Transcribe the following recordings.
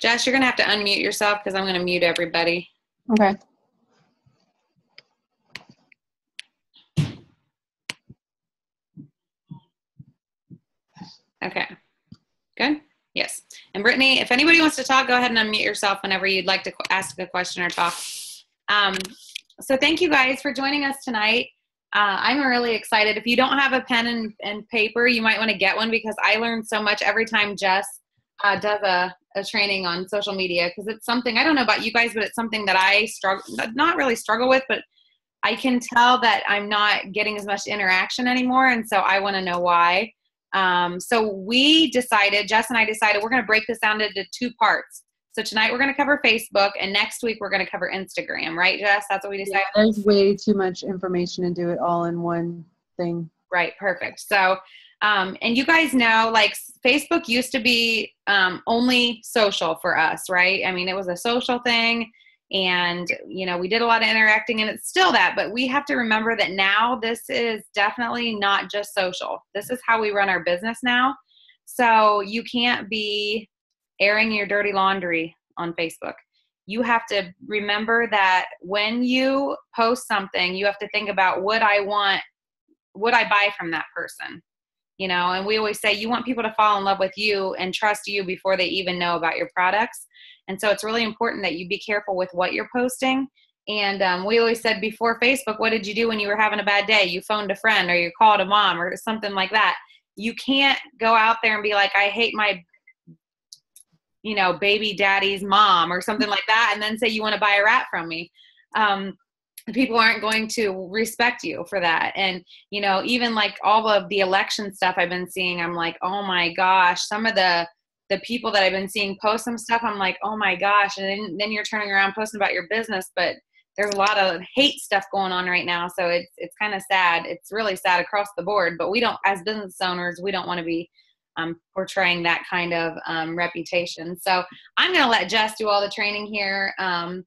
Jess, you're gonna have to unmute yourself because I'm gonna mute everybody. Okay. Okay. Good. Yes. And Brittany, if anybody wants to talk, go ahead and unmute yourself whenever you'd like to ask a question or talk. Um, so thank you guys for joining us tonight. Uh, I'm really excited. If you don't have a pen and, and paper, you might want to get one because I learn so much every time Jess uh, does a, a training on social media because it's something I don't know about you guys, but it's something that I struggle, not really struggle with, but I can tell that I'm not getting as much interaction anymore, and so I want to know why. Um, so we decided, Jess and I decided, we're going to break this down into two parts. So tonight we're going to cover Facebook, and next week we're going to cover Instagram, right, Jess? That's what we decided. Yeah, there's way too much information to do it all in one thing. Right, perfect. So, um, and you guys know, like Facebook used to be um, only social for us, right? I mean, it was a social thing, and you know, we did a lot of interacting, and it's still that. But we have to remember that now this is definitely not just social. This is how we run our business now. So you can't be airing your dirty laundry on Facebook. You have to remember that when you post something, you have to think about what I want, what I buy from that person? You know, and we always say you want people to fall in love with you and trust you before they even know about your products. And so it's really important that you be careful with what you're posting. And um, we always said before Facebook, what did you do when you were having a bad day? You phoned a friend or you called a mom or something like that. You can't go out there and be like, I hate my you know, baby daddy's mom or something like that, and then say you want to buy a wrap from me. Um, people aren't going to respect you for that. And, you know, even like all of the election stuff I've been seeing, I'm like, oh my gosh, some of the the people that I've been seeing post some stuff, I'm like, oh my gosh. And then, then you're turning around posting about your business, but there's a lot of hate stuff going on right now. So it's it's kind of sad. It's really sad across the board. But we don't, as business owners, we don't want to be um, portraying that kind of um, reputation. So I'm going to let Jess do all the training here. Um,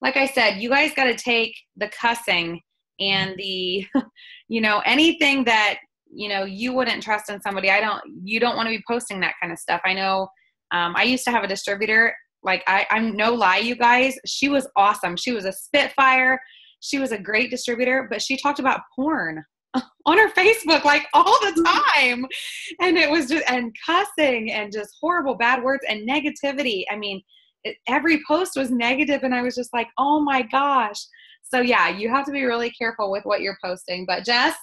like I said, you guys got to take the cussing and the, you know, anything that you know you wouldn't trust in somebody. I don't. You don't want to be posting that kind of stuff. I know. Um, I used to have a distributor. Like I, I'm no lie, you guys. She was awesome. She was a spitfire. She was a great distributor, but she talked about porn on her Facebook like all the time. And it was just, and cussing and just horrible bad words and negativity. I mean, it, every post was negative and I was just like, oh my gosh. So yeah, you have to be really careful with what you're posting. But Jess,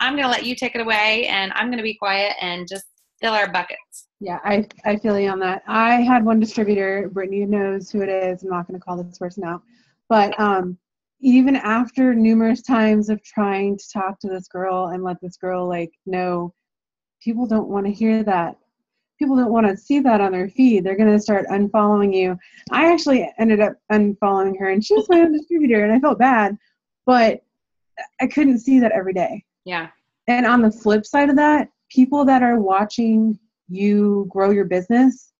I'm going to let you take it away and I'm going to be quiet and just fill our buckets. Yeah, I, I feel you on that. I had one distributor, Brittany knows who it is. I'm not going to call this person out. But um, even after numerous times of trying to talk to this girl and let this girl like know people don't want to hear that. People don't want to see that on their feed. They're going to start unfollowing you. I actually ended up unfollowing her and she was my own distributor and i felt bad but i couldn't see that every day. Yeah. and on the flip side of that people that are watching you grow your business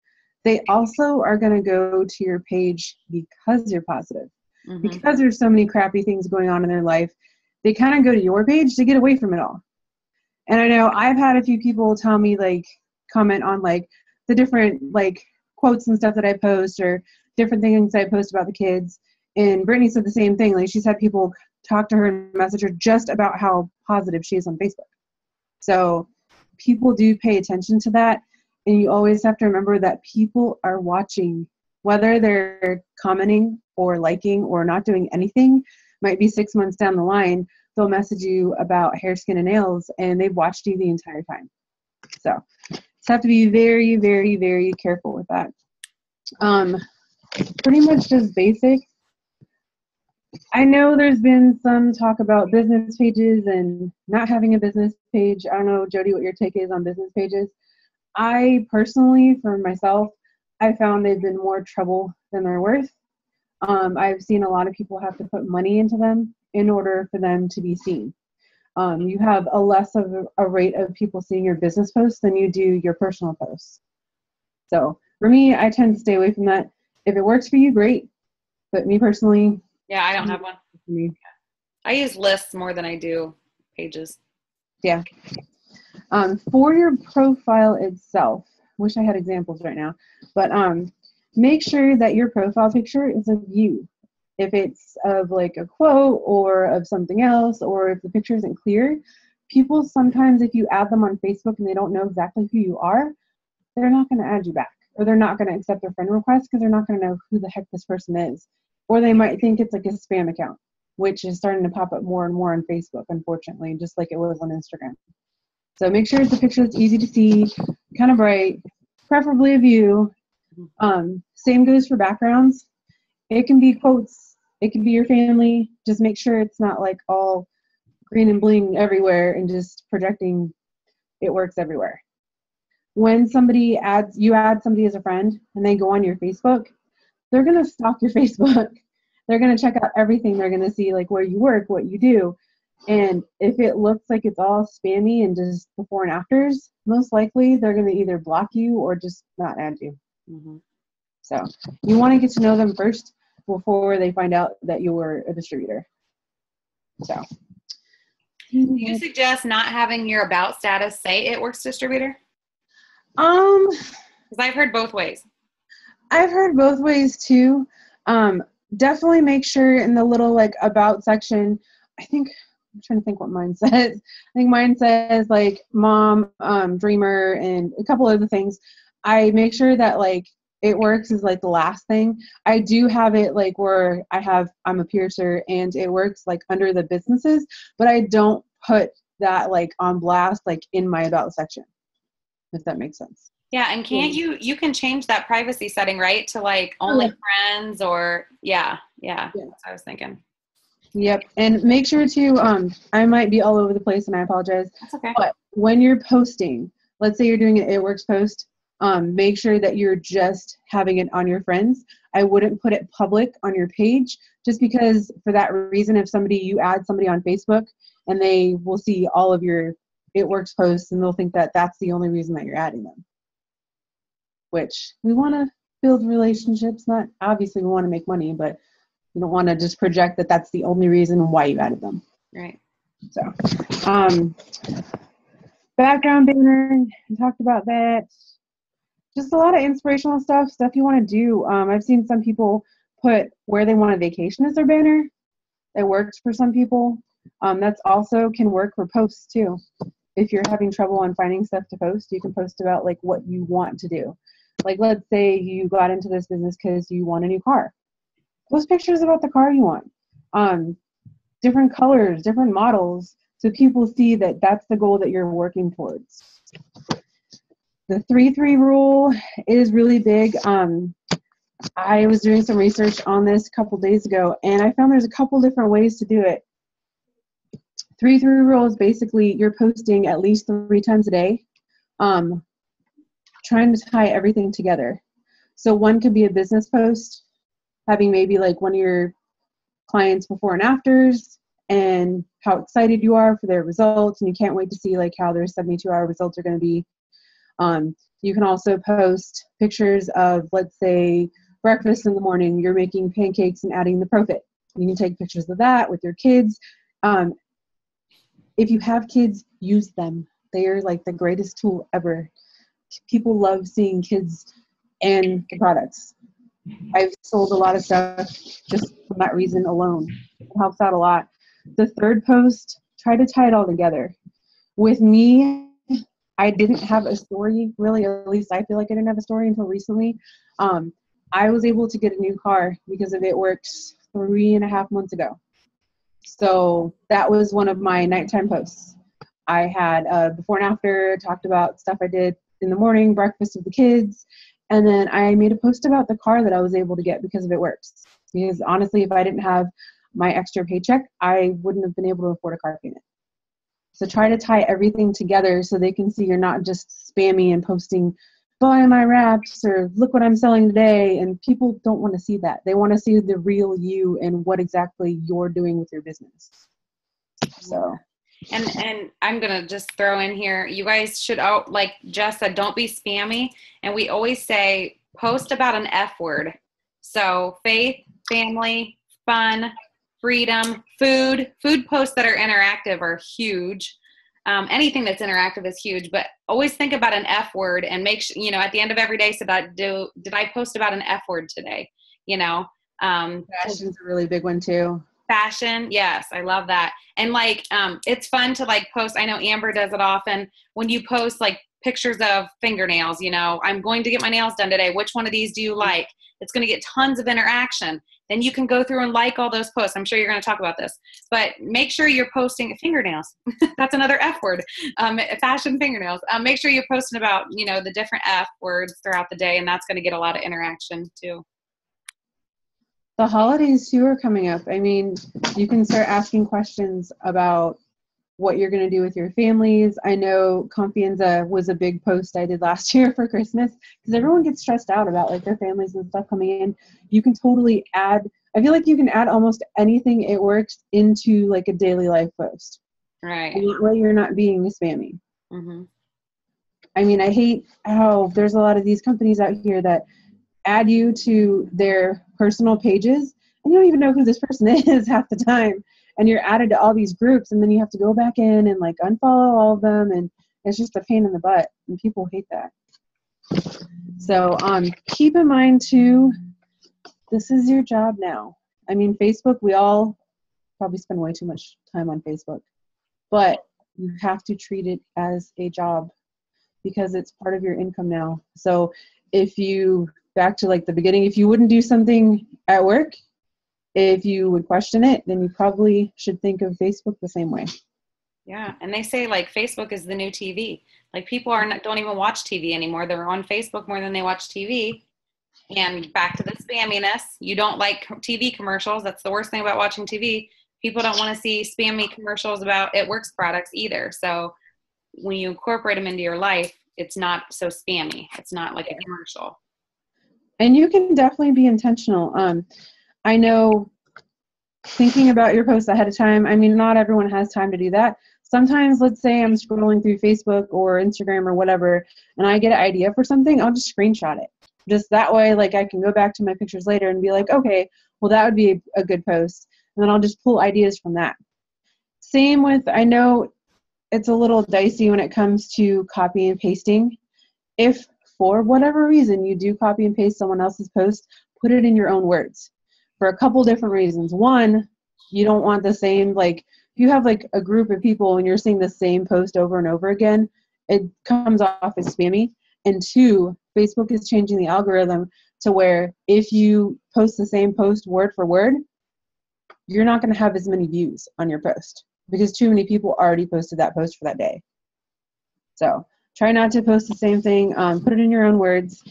they also are going to go to your page because you're positive Mhm. because there's so many crappy things going on in their life, they kind of go to your page to get away from it all. And I know I've had a few people tell me like comment on like the different like quotes and stuff that I post or different things I post about the kids. And Brittany said the same thing. Like she's had people talk to her and message her just about how positive she is on Facebook. So people do pay attention to that. And you always have to remember that people are watching, whether they're commenting or liking or not doing anything, might be six months down the line, they'll message you about hair, skin, and nails, and they've watched you the entire time. So just have to be very, very, very careful with that. Um, pretty much just basic. I know there's been some talk about business pages and not having a business page. I don't know, Jodi, what your take is on business pages. I personally, for myself, I found they've been more trouble than they're worth. Um, I've seen a lot of people have to put money into them in order for them to be seen. Um, you have a less of a, rate of people seeing your business posts than you do your personal posts. So for me, I tend to stay away from that. If it works for you, great. But me personally, Yeah, I don't have one. for me, I use lists more than I do pages. yeah. Um, for your profile itself, wish I had examples right now, but um, make sure that your profile picture is of you. If it's of like a quote or of something else, or if the picture isn't clear, people sometimes, if you add them on Facebook and they don't know exactly who you are, they're not going to add you back, or they're not going to accept their friend request because they're not going to know who the heck this person is, or they might think it's like a spam account, which is starting to pop up more and more on Facebook, unfortunately, just like it was on Instagram. So make sure it's a picture that's easy to see, kind of bright, preferably of you. Um, same goes for backgrounds. It can be quotes, it can be your family. Just make sure it's not like all green and bling everywhere and just projecting it works everywhere. When somebody adds, you add somebody as a friend and they go on your Facebook, they're going to stalk your Facebook. They're going to check out everything. They're going to see like where you work, what you do. And if it looks like it's all spammy and just before and afters, most likely they're going to either block you or just not add you. Mm-hmm. So you want to get to know them first before they find out that you're a distributor. So. Do you suggest not having your about status say it works distributor? Um, because I've heard both ways. I've heard both ways too. Um, definitely make sure in the little like about section. I think I'm trying to think what mine says. I think mine says like mom, um, dreamer, and a couple other things. I make sure that like it works is like the last thing. I do have it like where I have I'm a piercer and it works like under the businesses, but I don't put that like on blast like in my about section. If that makes sense. Yeah, and can't you you can change that privacy setting right to like only oh, yeah. friends or yeah, yeah. yeah. I was thinking. Yep. And make sure to um I might be all over the place and I apologize. That's okay. But when you're posting, let's say you're doing an it works post, um, make sure that you're just having it on your friends. I wouldn't put it public on your page just because for that reason if somebody you add somebody on Facebook and they will see all of your it works posts and they'll think that that's the only reason that you're adding them. Which we want to build relationships, not obviously we want to make money, but you don't want to just project that that's the only reason why you added them. Right. So, um, background banner, we talked about that. Just a lot of inspirational stuff, stuff you want to do. Um, I've seen some people put where they want a vacation as their banner. It works for some people. Um, that's also can work for posts too. If you're having trouble on finding stuff to post, you can post about like what you want to do. Like let's say you got into this business because you want a new car post pictures about the car you want? Um, different colors different models so people see that that's the goal that you're working towards. The 3-3 rule is really big. Um, i was doing some research on this a couple days ago and i found there's a couple different ways to do it. 3-3 rule is basically you're posting at least three times a day um, trying to tie everything together. So one could be a business post having maybe like one of your clients before and afters and how excited you are for their results and you can't wait to see like how their 72 hour results are going to be. Um, you can also post pictures of let's say breakfast in the morning you're making pancakes and adding the profit. You can take pictures of that with your kids. Um, if you have kids use them. They are like the greatest tool ever. People love seeing kids and the products I've sold a lot of stuff just for that reason alone. It helps out a lot. The third post, try to tie it all together. With me, I didn't have a story really, at least I feel like I didn't have a story until recently. Um, I was able to get a new car because of it worked three and a half months ago. So that was one of my nighttime posts. I had uh, before and after talked about stuff I did in the morning, breakfast with the kids, and then I made a post about the car that I was able to get because of it works. Because honestly, if I didn't have my extra paycheck, I wouldn't have been able to afford a car payment. So try to tie everything together so they can see you're not just spammy and posting buy my wraps or look what I'm selling today. And people don't want to see that. They want to see the real you and what exactly you're doing with your business. So and and I'm gonna just throw in here, you guys should out like Jess said, don't be spammy. And we always say post about an F word. So faith, family, fun, freedom, food. Food posts that are interactive are huge. um, anything that's interactive is huge but always think about an f word and make sure you know at the end of every day so that do did i post about an f word today you know um fashion's a really big one too fashion. Yes i love that. And like um it's fun to like post i know amber does it often when you post like pictures of fingernails you know i'm going to get my nails done today. Which one of these do you like? It's going to get tons of interaction. Then you can go through and like all those posts. I'm sure you're going to talk about this. But make sure you're posting fingernails. That's another f word. Um, fashion fingernails. Um, make sure you're posting about you know the different f words throughout the day and that's going to get a lot of interaction too the holidays too are coming up i mean you can start asking questions about what you're going to do with your families. I know Confianza was a big post I did last year for Christmas because everyone gets stressed out about like their families and stuff coming in. You can totally add, I feel like you can add almost anything it works into like a daily life post. Right. And that way you're not being spammy. Mm-hmm. I mean, I hate how there's a lot of these companies out here that add you to their personal pages and you don't even know who this person is half the time. And you're added to all these groups and then you have to go back in and like unfollow all of them and it's just a pain in the butt and people hate that. So um keep in mind too this is your job now. I mean facebook we all probably spend way too much time on facebook but you have to treat it as a job because it's part of your income now. So if you back to like the beginning if you wouldn't do something at work if you would question it, then you probably should think of Facebook the same way. Yeah, and they say like Facebook is the new TV. Like people are not, don't even watch TV anymore. They're on Facebook more than they watch TV. And back to the spamminess. You don't like TV commercials. That's the worst thing about watching TV. People don't want to see spammy commercials about It Works products either. So when you incorporate them into your life, it's not so spammy. It's not like a commercial. And you can definitely be intentional. Um, I know thinking about your posts ahead of time, I mean, not everyone has time to do that. Sometimes, let's say I'm scrolling through Facebook or Instagram or whatever, and I get an idea for something, I'll just screenshot it. Just that way, like, I can go back to my pictures later and be like, okay, well, that would be a, a good post. And then I'll just pull ideas from that. Same with, I know it's a little dicey when it comes to copy and pasting. If for whatever reason you do copy and paste someone else's post, put it in your own words for a couple different reasons. One, you don't want the same like if you have like a group of people and you're seeing the same post over and over again, it comes off as spammy. And two, Facebook is changing the algorithm to where if you post the same post word for word, you're not going to have as many views on your post because too many people already posted that post for that day. So try not to post the same thing. Um, put it in your own words.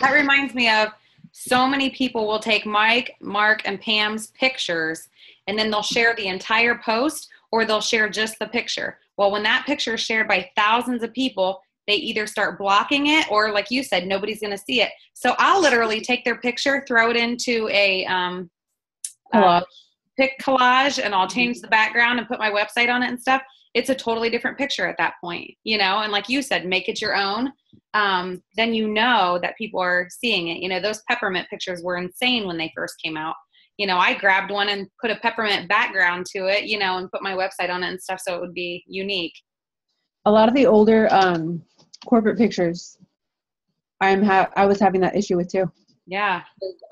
That reminds me of so many people will take Mike, Mark, and Pam's pictures and then they'll share the entire post or they'll share just the picture. Well, when that picture is shared by thousands of people, they either start blocking it or, like you said, nobody's going to see it. So I'll literally take their picture, throw it into a um, collage. Uh, PicCollage, and I'll change the background and put my website on it and stuff. It's a totally different picture at that point, you know. And like you said, make it your own um, then you know that people are seeing it. You know, those peppermint pictures were insane when they first came out. You know, I grabbed one and put a peppermint background to it, you know, and put my website on it and stuff so it would be unique. A lot of the older um, corporate pictures, I'm ha- I was having that issue with too. Yeah.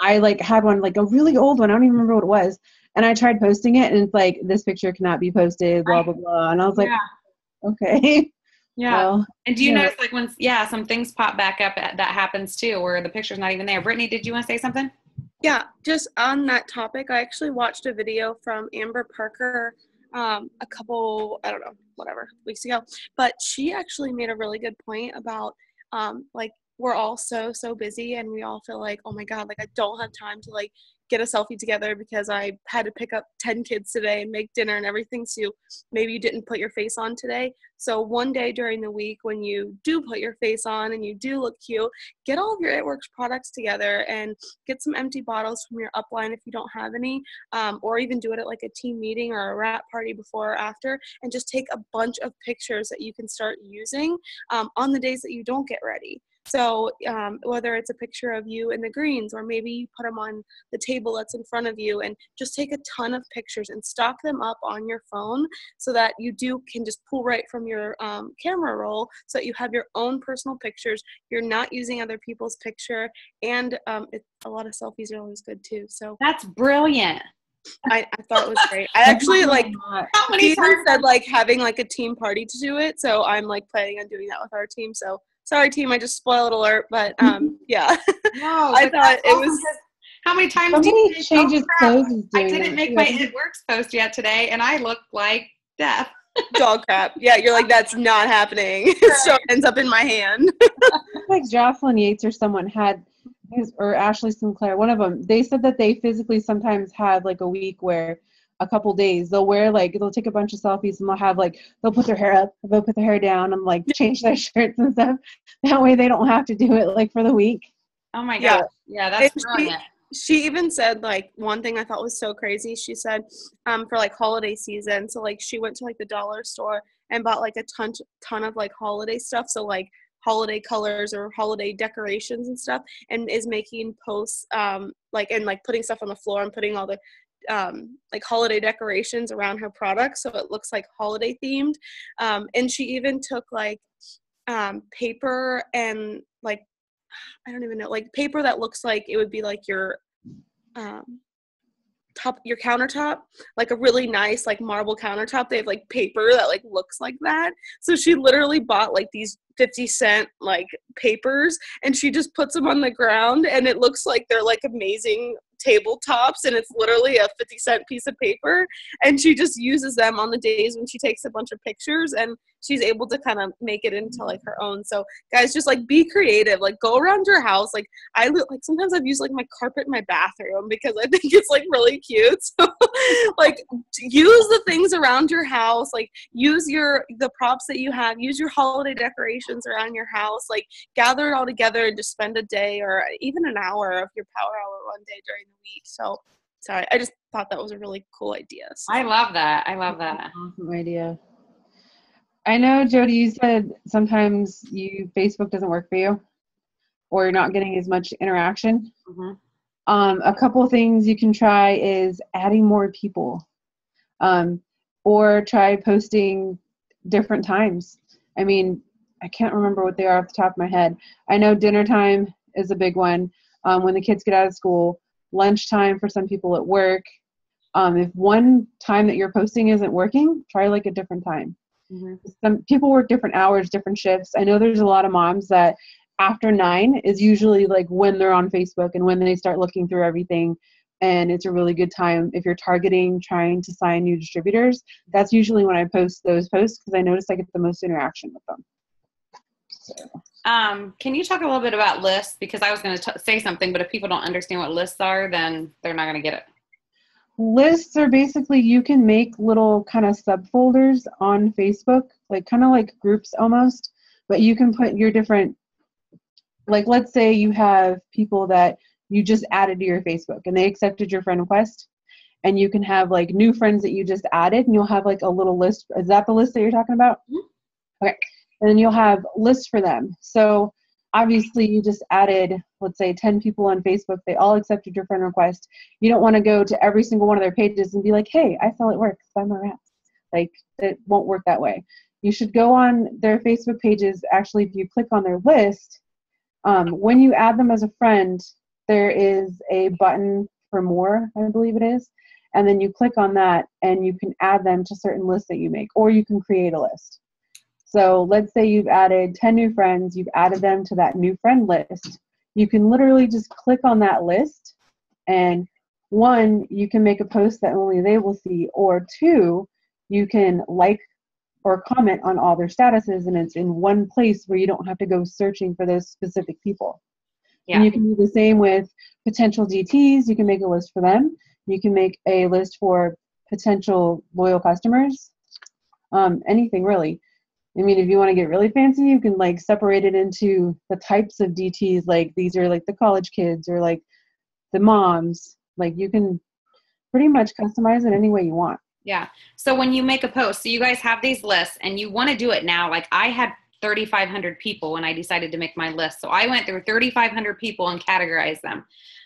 I like had one like a really old one. I don't even remember what it was. And I tried posting it and it's like this picture cannot be posted, blah blah blah. And I was like, yeah. okay. Yeah. Well, and do you notice like when yeah, some things pop back up that happens too where the picture's not even there. Brittany, did you want to say something? Yeah, just on that topic, I actually watched a video from Amber Parker um, a couple, I don't know, whatever, weeks ago. But she actually made a really good point about um, like we're all so so busy and we all feel like oh my god like i don't have time to like get a selfie together because I had to pick up 10 kids today and make dinner and everything. So maybe you didn't put your face on today. So one day during the week when you do put your face on and you do look cute, get all of your It Works products together and get some empty bottles from your upline if you don't have any, um, or even do it at like a team meeting or a wrap party before or after, and just take a bunch of pictures that you can start using um, on the days that you don't get ready. So um, whether it's a picture of you in the greens, or maybe you put them on the table that's in front of you, and just take a ton of pictures and stock them up on your phone so that you do can just pull right from your um, camera roll, so that you have your own personal pictures. You're not using other people's picture, and um, it, a lot of selfies are always good too. So That's brilliant. I, I thought it was great. I actually like How many Steven times? said like having like a team party to do it, so I'm like planning on doing that with our team. So sorry, team, I just spoiled alert, but um, yeah, No, I thought it was- because How many times do you Somebody think, changes oh, clothes. I didn't make too. my It Works post yet today, and I look like death. dog crap. Yeah, you're like that's not happening. so it ends up in my hand. like Jocelyn Yates or someone had, or Ashley Sinclair, one of them, they said that they physically sometimes have like a week where a couple days they'll wear like they'll take a bunch of selfies and they'll have like they'll put their hair up, they'll put their hair down and like change their shirts and stuff. That way they don't have to do it like for the week. Oh my god. Yeah, that's And she- brilliant. she even said like one thing I thought was so crazy. She said um, for like holiday season, so like she went to like the dollar store and bought like a ton ton of like holiday stuff. So like holiday colors or holiday decorations and stuff, and is making posts um, like and like putting stuff on the floor and putting all the um, like holiday decorations around her products so it looks like holiday themed. Um, and she even took like um, paper and like I don't even know, like paper that looks like it would be like your um top your countertop, like a really nice like marble countertop. They have like paper that like looks like that. So she literally bought like these 50 cent like papers and she just puts them on the ground and it looks like they're like amazing tabletops and it's literally a 50 cent piece of paper and she just uses them on the days when she takes a bunch of pictures and she's able to kind of make it into like her own. So guys just like be creative. Like go around your house. Like i like sometimes i've used like my carpet in my bathroom because i think it's like really cute. So like use the things around your house. Like use your the props that you have. Use your holiday decorations around your house. Like gather it all together and just spend a day or even an hour of your power hour one day during the week. So sorry. I just thought that was a really cool idea. So. I love that. I love that. Awesome idea. I know, Jodi, you said sometimes you Facebook doesn't work for you, or you're not getting as much interaction. Mhm. Um, a couple things you can try is adding more people, um, or try posting different times. I mean, I can't remember what they are off the top of my head. I know dinner time is a big one um, when the kids get out of school, lunchtime for some people at work. Um, if one time that you're posting isn't working, try like a different time Mhm. some people work different hours, different shifts. I know there's a lot of moms that after nine is usually like when they're on Facebook and when they start looking through everything. And it's a really good time if you're targeting trying to sign new distributors. That's usually when I post those posts because I notice I get the most interaction with them. Um, can you talk a little bit about lists? Because I was going to say something, but if people don't understand what lists are, then they're not going to get it. Lists are basically you can make little kind of subfolders on Facebook, like kind of like groups almost, but you can put your different, like let's say you have people that you just added to your Facebook and they accepted your friend request, and you can have like new friends that you just added, and you'll have like a little list. Is that the list that you're talking about? Mhm. Okay, and then you'll have lists for them. So obviously you just added let's say 10 people on facebook they all accepted your friend request. You don't want to go to every single one of their pages and be like hey i sell it works buy my wraps. Like it won't work that way. You should go on their facebook pages actually if you click on their list um, when you add them as a friend there is a button for more i believe it is and then you click on that and you can add them to certain lists that you make or you can create a list so let's say you've added 10 new friends, you've added them to that new friend list. You can literally just click on that list, and one, you can make a post that only they will see, or two, you can like or comment on all their statuses, and it's in one place where you don't have to go searching for those specific people. Yeah. And you can do the same with potential DTs. You can make a list for them. You can make a list for potential loyal customers. Um, anything really. I mean, if you want to get really fancy, you can like separate it into the types of DTs. Like these are like the college kids or like the moms. Like you can pretty much customize it any way you want. Yeah. So when you make a post, so you guys have these lists and you want to do it now. Like I had 3,500 people when I decided to make my list. So I went through 3,500 people and categorized them.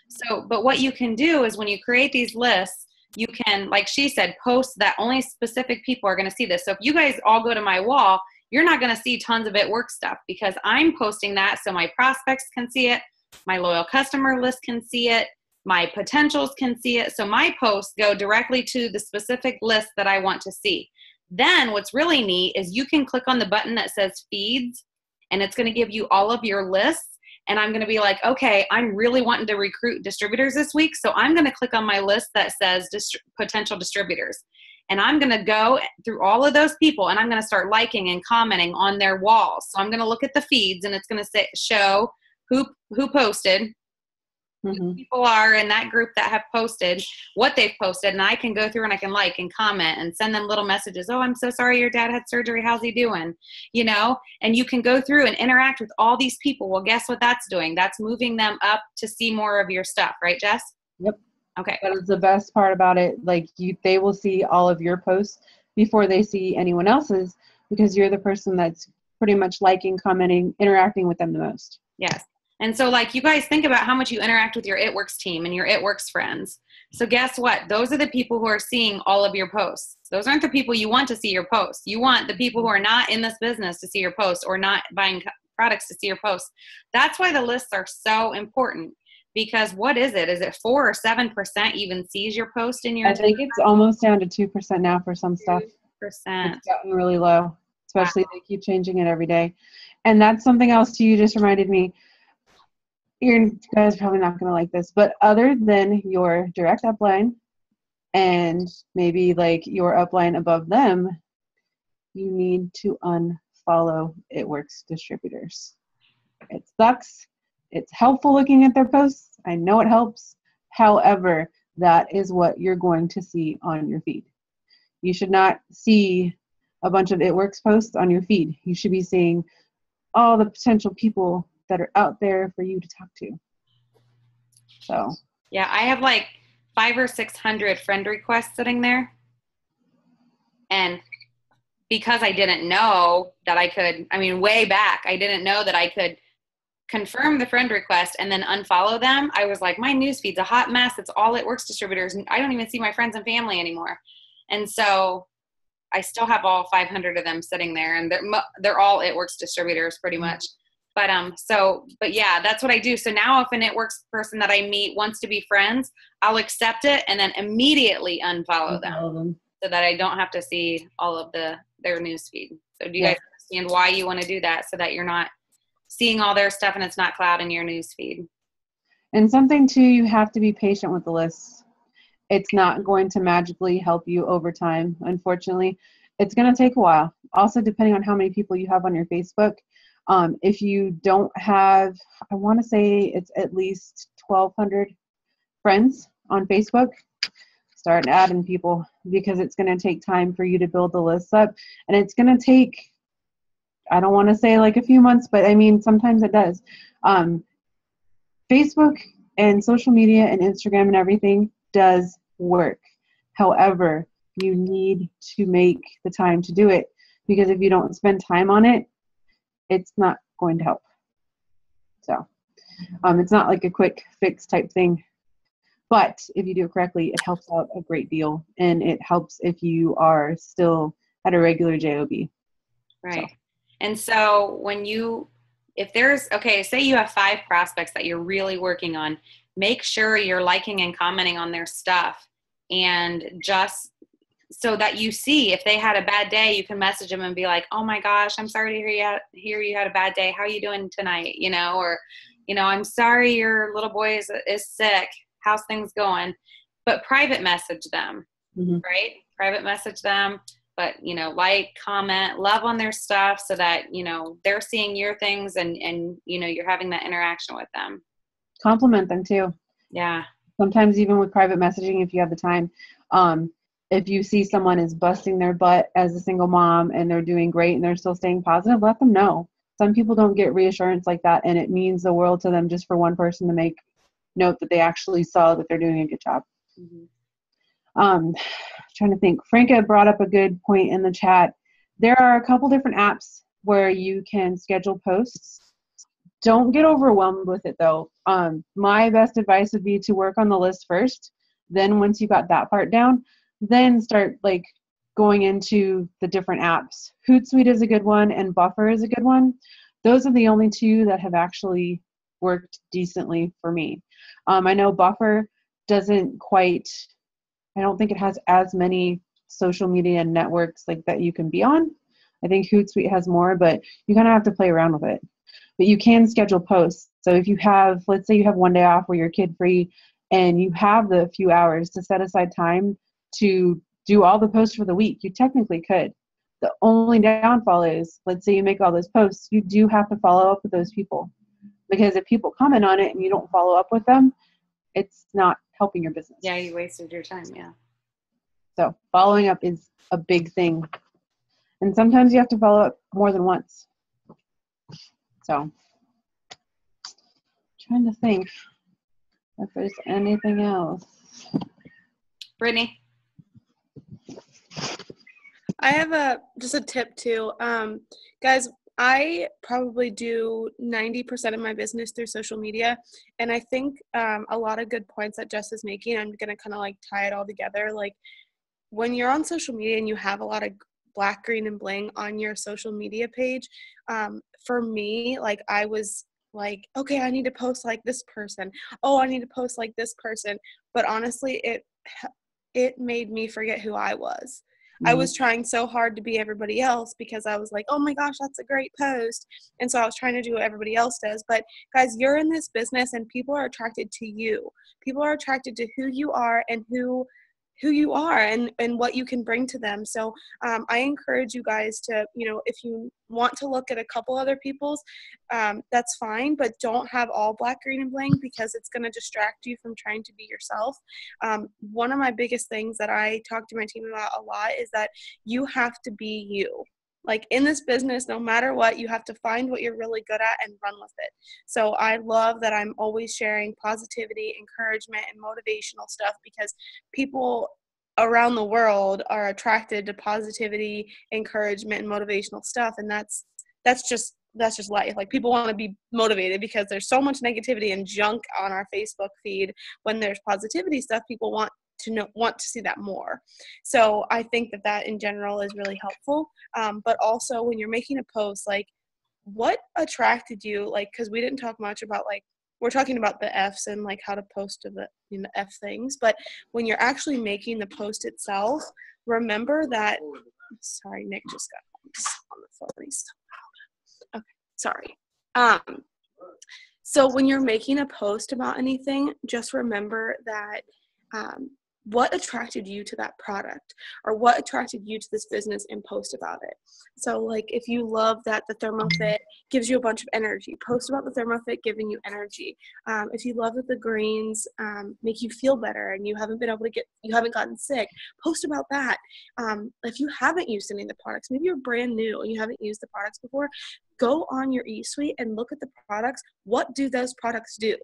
So, but what you can do is when you create these lists, you can, like she said, post that only specific people are going to see this. So if you guys all go to my wall, you're not going to see tons of it work stuff because I'm posting that so my prospects can see it, my loyal customer list can see it, my potentials can see it. So my posts go directly to the specific list that I want to see. Then what's really neat is you can click on the button that says feeds and it's going to give you all of your lists and I'm going to be like, okay, I'm really wanting to recruit distributors this week. So I'm going to click on my list that says dist- potential distributors. And I'm going to go through all of those people and I'm going to start liking and commenting on their walls. So I'm going to look at the feeds and it's going to say, show who, who posted, mm-hmm. people are in that group that have posted what they've posted and i can go through and i can like and comment and send them little messages. Oh i'm so sorry your dad had surgery. How's he doing? You know? And you can go through and interact with all these people. Well guess what that's doing? That's moving them up to see more of your stuff. Right jess? Yep okay that is the best part about it like you they will see all of your posts before they see anyone else's because you're the person that's pretty much liking commenting interacting with them the most yes and so, like, you guys think about how much you interact with your It Works team and your It Works friends. So, guess what? Those are the people who are seeing all of your posts. Those aren't the people you want to see your posts. You want the people who are not in this business to see your posts or not buying products to see your posts. That's why the lists are so important because what is it? Is it four or seven percent even sees your post in your? I think it's almost down to two percent now for some stuff. Percent. It's gotten really low, especially wow. they keep changing it every day. And that's something else. You just reminded me You're guys probably not going to like this, but other than your direct upline and maybe like your upline above them, you need to unfollow It Works distributors. It sucks. It's helpful looking at their posts. I know it helps. However, that is what you're going to see on your feed. You should not see a bunch of It Works posts on your feed. You should be seeing all the potential people that are out there for you to talk to. So, yeah, I have like five or 600 friend requests sitting there. And because I didn't know that I could, I mean, way back, I didn't know that I could confirm the friend request and then unfollow them. I was like, my newsfeed's a hot mess. It's all it works distributors. And I don't even see my friends and family anymore. And so I still have all 500 of them sitting there, and they're they're all it works distributors pretty mm-hmm. much. But um, so but yeah, that's what I do. So now, if an it works person that I meet wants to be friends, I'll accept it and then immediately unfollow, them, them, so that I don't have to see all of the their newsfeed. So do you yeah. guys understand why you want to do that? So that you're not seeing all their stuff and it's not cloud in your news feed. And something too, you have to be patient with the list. It's not going to magically help you over time, unfortunately. It's going to take a while. Also, depending on how many people you have on your Facebook, um, if you don't have, I want to say it's at least 1,200 friends on Facebook, start adding people because it's going to take time for you to build the list up. And it's going to take, I don't want to say like a few months, but I mean, sometimes it does. Um, Facebook and social media and Instagram and everything does work. However, you need to make the time to do it because if you don't spend time on it, it's not going to help. So um, it's not like a quick fix type thing. But if you do it correctly, it helps out a great deal. And it helps if you are still at a regular JOB. Right. So. And so when you, if there's, okay, say you have five prospects that you're really working on, make sure you're liking and commenting on their stuff and just so that you see if they had a bad day, you can message them and be like, "Oh my gosh, I'm sorry to hear you had, hear you had a bad day. How are you doing tonight?" You know, or you know, "I'm sorry your little boy is is sick. How's things going?" But private message them, mm-hmm. right? Private message them, but you know, like, comment, love on their stuff, so that you know they're seeing your things and and you know you're having that interaction with them. Compliment them too. Yeah. Sometimes even with private messaging, if you have the time. Um, if you see someone is busting their butt as a single mom and they're doing great and they're still staying positive, let them know. Some people don't get reassurance like that, and it means the world to them just for one person to make note that they actually saw that they're doing a good job. Mm-hmm. Um, trying to think. Franca brought up a good point in the chat. There are a couple different apps where you can schedule posts. Don't get overwhelmed with it though. Um, my best advice would be to work on the list first. Then once you got that part down, then start like going into the different apps. Hootsuite is a good one and Buffer is a good one. Those are the only two that have actually worked decently for me. Um, I know Buffer doesn't quite, I don't think it has as many social media networks like that you can be on. I think Hootsuite has more, but you kind of have to play around with it. But you can schedule posts. So if you have, let's say you have one day off where you're kid free and you have the few hours to set aside time to do all the posts for the week, you technically could. The only downfall is, let's say you make all those posts, you do have to follow up with those people. Because if people comment on it and you don't follow up with them, it's not helping your business. Yeah, you wasted your time. Yeah. So following up is a big thing. And sometimes you have to follow up more than once. So trying to think if there's anything else. Brittany. I have a just a tip too. Um, guys, I probably do 90% of my business through social media. And I think um, a lot of good points that Jess is making, I'm going to kind of like tie it all together. Like when you're on social media and you have a lot of black, green, and bling on your social media page, um, for me, like I was like, okay, I need to post like this person. Oh, I need to post like this person. But honestly, it it made me forget who I was. I was mm-hmm. trying so hard to be everybody else because I was like, oh my gosh, that's a great post. And so I was trying to do what everybody else does. But guys, you're in this business and people are attracted to you. People are attracted to who you are and who who you are and and what you can bring to them. So um, i encourage you guys to you know if you want to look at a couple other people's um, that's fine but don't have all black green and bling because it's going to distract you from trying to be yourself. Um, one of my biggest things that i talk to my team about a lot is that you have to be you like in this business no matter what you have to find what you're really good at and run with it. So i love that i'm always sharing positivity encouragement and motivational stuff because people around the world are attracted to positivity encouragement and motivational stuff and that's that's just that's just life. Like people want to be motivated because there's so much negativity and junk on our facebook feed. When there's positivity stuff people want to know want to see that more. So i think that that in general is really helpful. Um, but also when you're making a post like what attracted you? Like because we didn't talk much about like we're talking about the f's and like how to post the you know f things. But when you're actually making the post itself remember that sorry nick just got on the phone. He's so loud. Okay sorry. Um so when you're making a post about anything just remember that um, what attracted you to that product or what attracted you to this business and post about it? So like if you love that the thermofit gives you a bunch of energy post about the thermofit giving you energy. Um, if you love that the greens um, make you feel better and you haven't been able to get you haven't gotten sick post about that. Um, if you haven't used any of the products maybe you're brand new and you haven't used the products before go on your e-suite and look at the products. What do those products do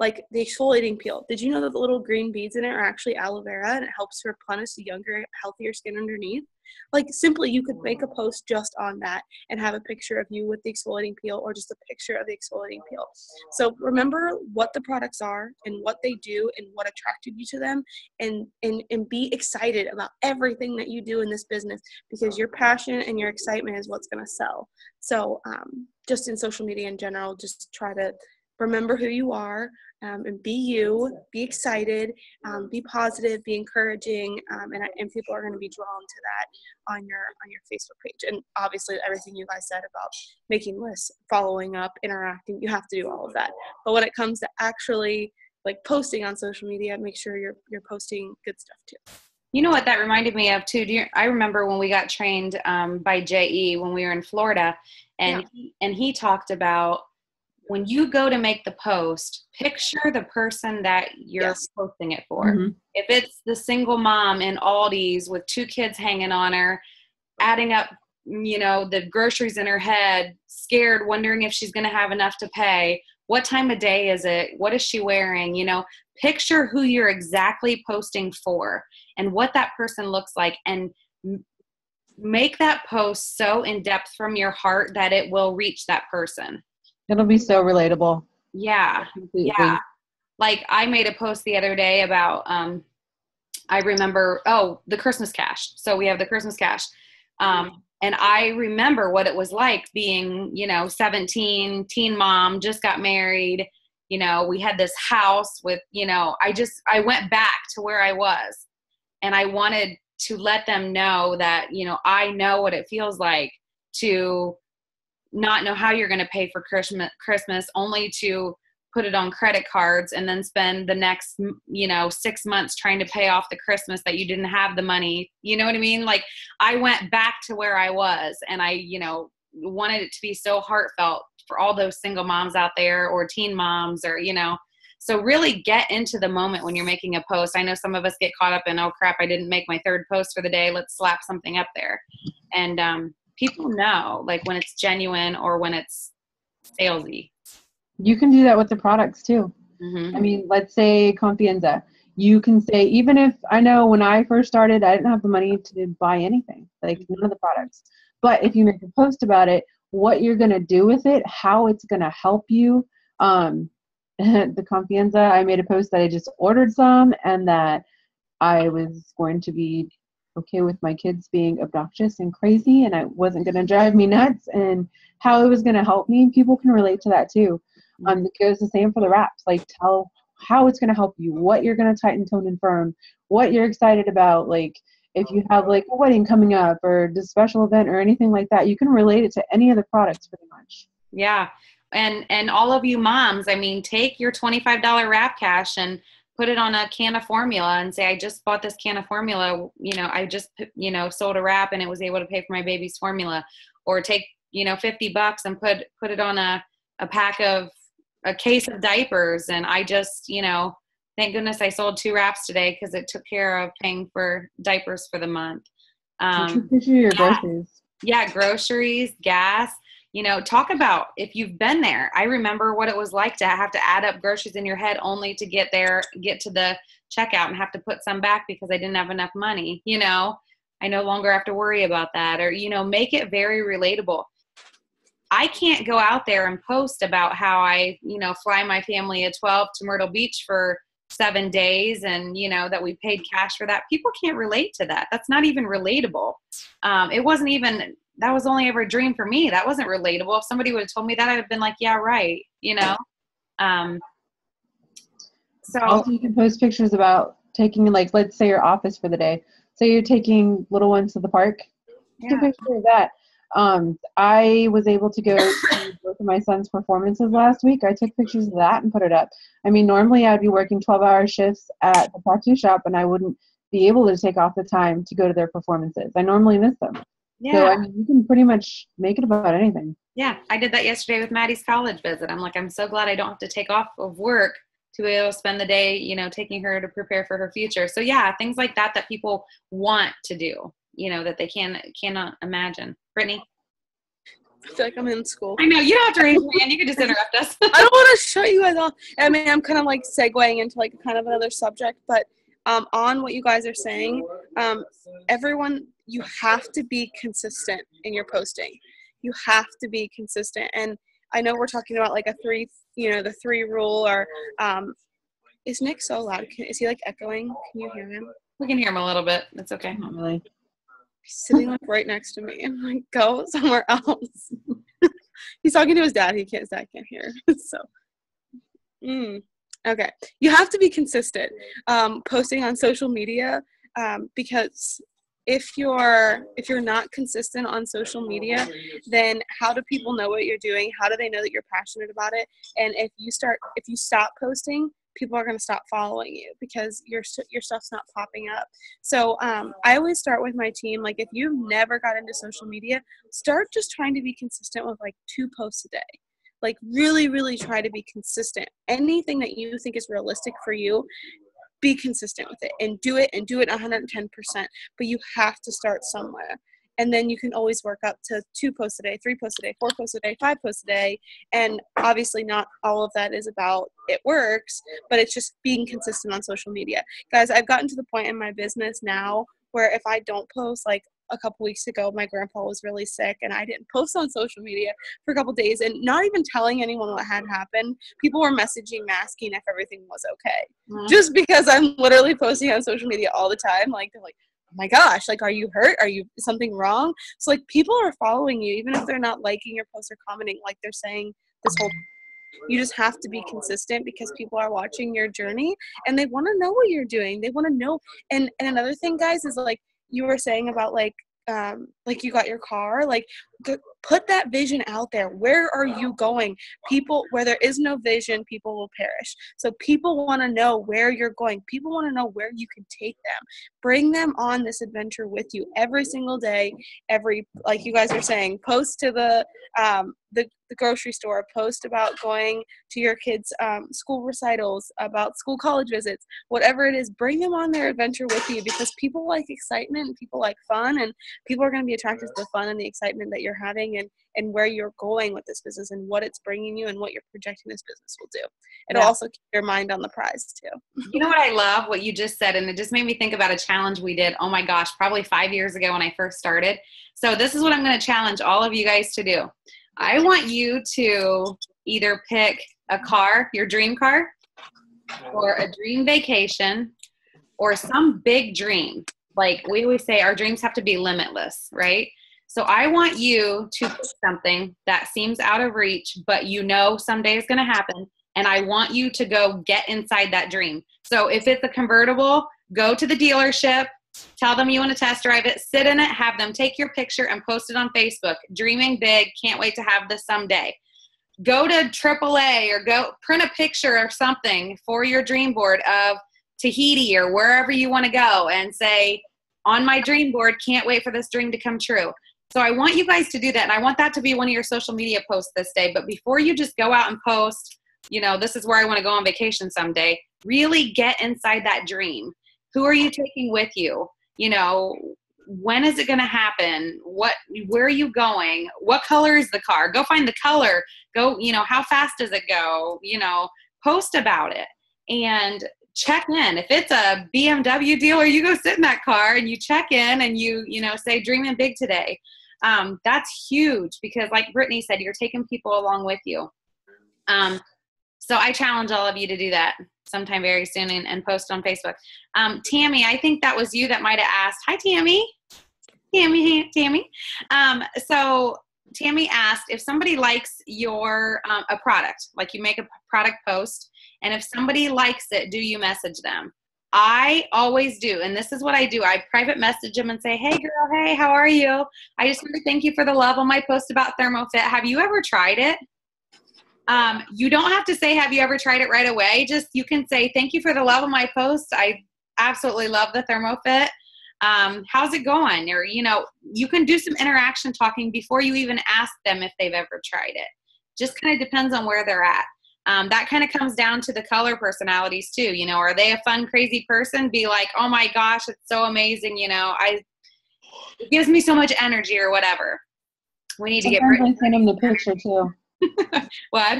like the exfoliating peel. Did you know that the little green beads in it are actually aloe vera and it helps replenish the younger, healthier skin underneath? Like simply, you could make a post just on that and have a picture of you with the exfoliating peel or just a picture of the exfoliating peel. So remember what the products are and what they do and what attracted you to them, and and and be excited about everything that you do in this business because your passion and your excitement is what's going to sell. So um, just in social media in general, just try to remember who you are um, and be you be excited um, be positive be encouraging um, and, and people are going to be drawn to that on your on your facebook page and obviously everything you guys said about making lists following up interacting you have to do all of that but when it comes to actually like posting on social media make sure you're you're posting good stuff too you know what that reminded me of too? You, I remember when we got trained um, by JE when we were in Florida, and yeah. he, and he talked about when you go to make the post, picture the person that you're yes. posting it for. Mm-hmm. If it's the single mom in Aldi's with two kids hanging on her, adding up, you know, the groceries in her head, scared, wondering if she's going to have enough to pay. What time of day is it? What is she wearing? You know, picture who you're exactly posting for and what that person looks like and make that post so in depth from your heart that it will reach that person. It'll be so relatable. Yeah. Completely. Yeah. Like I made a post the other day about um I remember oh, the Christmas cash. So we have the Christmas cash. Um and I remember what it was like being, you know, 17, teen mom, just got married, you know, we had this house with, you know, I just I went back to where I was and I wanted to let them know that, you know, I know what it feels like to not know how you're going to pay for Christmas, Christmas only to put it on credit cards and then spend the next you know 6 months trying to pay off the Christmas that you didn't have the money. You know what I mean? Like I went back to where I was and I, you know, wanted it to be so heartfelt for all those single moms out there or teen moms or you know so really get into the moment when you're making a post i know some of us get caught up in oh crap i didn't make my third post for the day let's slap something up there and um, people know like when it's genuine or when it's salesy You can do that with the products too. hmm I mean, let's say Confianza. You can say, even if I know when I first started, I didn't have the money to buy anything, like none of the products. But if you make a post about it, what you're going to do with it, how it's going to help you. Um, the Confianza, I made a post that I just ordered some and that I was going to be okay with my kids being obnoxious and crazy and I wasn't going to drive me nuts and how it was going to help me. People can relate to that too. Um, it goes the same for the wraps. Like tell how it's going to help you, what you're going to tighten, tone, and firm, what you're excited about. Like if you have like a wedding coming up or a special event or anything like that, you can relate it to any of the products pretty much. Yeah. And and all of you moms, I mean, take your $25 wrap cash and put it on a can of formula and say I just bought this can of formula, you know, I just you know, sold a wrap and it was able to pay for my baby's formula or take, you know, 50 bucks and put put it on a a pack of a case of diapers and I just, you know, thank goodness I sold two wraps today because it took care of paying for diapers for the month. Um, your yeah. groceries. yeah groceries gas you know talk about if you've been there. I remember what it was like to have to add up groceries in your head only to get there get to the checkout and have to put some back because i didn't have enough money you know? I no longer have to worry about that or you know make it very relatable. I can't go out there and post about how i you know fly my family at 12 to myrtle beach for seven days and you know that we paid cash for that. People can't relate to that. That's not even relatable. Um, it wasn't even that was only ever a dream for me that wasn't relatable if somebody would have told me that i'd have been like yeah right you know um, so Also, you can post pictures about taking, like, let's say your office for the day. So you're taking little ones to the park. Take a yeah, picture of that. Um, I was able to go to both of my son's performances last week. I took pictures of that and put it up. I mean, normally I'd be working 12 hour shifts at the tattoo shop and I wouldn't be able to take off the time to go to their performances. I normally miss them. So, yeah. I mean, you can pretty much make it about anything. yeah i did that yesterday with maddie's college visit. I'm like i'm so glad i don't have to take off of work to be able to spend the day you know taking her to prepare for her future. So yeah things like that that people want to do you know that they can cannot imagine. Brittany? I feel like I'm in school. i know you don't have to raise your hand. You can just interrupt us. I don't want to shut you guys off. I mean, I'm kind of like segueing into like kind of another subject, but um, on what you guys are saying, um, everyone, you have to be consistent in your posting. You have to be consistent. And I know we're talking about like a three, you know, the three rule or, um, is Nick so loud? Can, is he like echoing? Can you hear him? we can hear him a little bit That's okay Not really. He's sitting like right next to me. I'm like, go somewhere else. He's talking to his dad. He can't. His dad can't hear. so, mm, okay. You have to be consistent. Um, posting on social media um, because if you're if you're not consistent on social media, then how do people know what you're doing? How do they know that you're passionate about it? And if you start if you stop posting, people are going to stop following you because your your stuff's not popping up. So um, I always start with my team. Like if you've never got into social media, start just trying to be consistent with like two posts a day. Like really, really try to be consistent. Anything that you think is realistic for you, be consistent with it and do it and do it 110%. But you have to start somewhere. And then you can always work up to two posts a day, three posts a day, four posts a day, five posts a day. And obviously, not all of that is about it works, but it's just being consistent on social media. Guys, I've gotten to the point in my business now where if I don't post like a couple weeks ago my grandpa was really sick and I didn't post on social media for a couple days and not even telling anyone what had happened. People were messaging me asking if everything was okay. Mm-hmm. Just because I'm literally posting on social media all the time. Like they're like, oh my gosh, like are you hurt? Are you something wrong? So like people are following you even if they're not liking your post or commenting, like they're saying this whole you just have to be consistent because people are watching your journey and they want to know what you're doing they want to know and and another thing guys is like you were saying about like um, like you got your car like put that vision out there. Where are you going? People where there is no vision people will perish. So people want to know where you're going. People want to know where you can take them. Bring them on this adventure with you every single day every like you guys are saying post to the um, the, the grocery store post about going to your kids um, school recitals about school college visits whatever it is bring them on their adventure with you because people like excitement and people like fun and people are going to be attracted to the fun and the excitement that you're having and and where you're going with this business and what it's bringing you and what you're projecting this business will do. It'll yeah. also keep your mind on the prize too. You know what i love? What you just said and it just made me think about a challenge we did oh my gosh probably five years ago when i first started. So this is what i'm going to challenge all of you guys to do. I want you to either pick a car your dream car or a dream vacation or some big dream. Like we always say our dreams have to be limitless right so I want you to pick something that seems out of reach, but you know someday is going to happen. And I want you to go get inside that dream. So if it's a convertible, go to the dealership, tell them you want to test drive it, sit in it, have them take your picture and post it on Facebook. Dreaming big, can't wait to have this someday. Go to AAA or go print a picture or something for your dream board of Tahiti or wherever you want to go and say, on my dream board, can't wait for this dream to come true. So I want you guys to do that. And I want that to be one of your social media posts this day. But before you just go out and post, you know, this is where I want to go on vacation someday, really get inside that dream. Who are you taking with you? You know, when is it going to happen? What, where are you going? What color is the car? Go find the color. Go, you know, how fast does it go? You know, post about it and check in. If it's a BMW dealer, you go sit in that car and you check in and you, you know, say, dreaming big today um, that's huge because like brittany said you're taking people along with you. Um, so i challenge all of you to do that sometime very soon and, and post on facebook. Um, tammy i think that was you that might have asked hi tammy. Tammy tammy. Um, so tammy asked if somebody likes your um, a product like you make a product post and if somebody likes it do you message them I always do. And this is what I do. I private message them and say, Hey girl, hey, how are you? I just want to thank you for the love on my post about ThermoFit. Have you ever tried it? Um, you don't have to say, Have you ever tried it right away? Just you can say, Thank you for the love on my post. I absolutely love the ThermoFit. Um, how's it going? Or, you know, you can do some interaction talking before you even ask them if they've ever tried it. Just kind of depends on where they're at um, that kind of comes down to the color personalities too you know are they a fun crazy person? Be like oh my gosh it's so amazing you know i it gives me so much energy or whatever. We need sometimes to get i send them the picture too. What?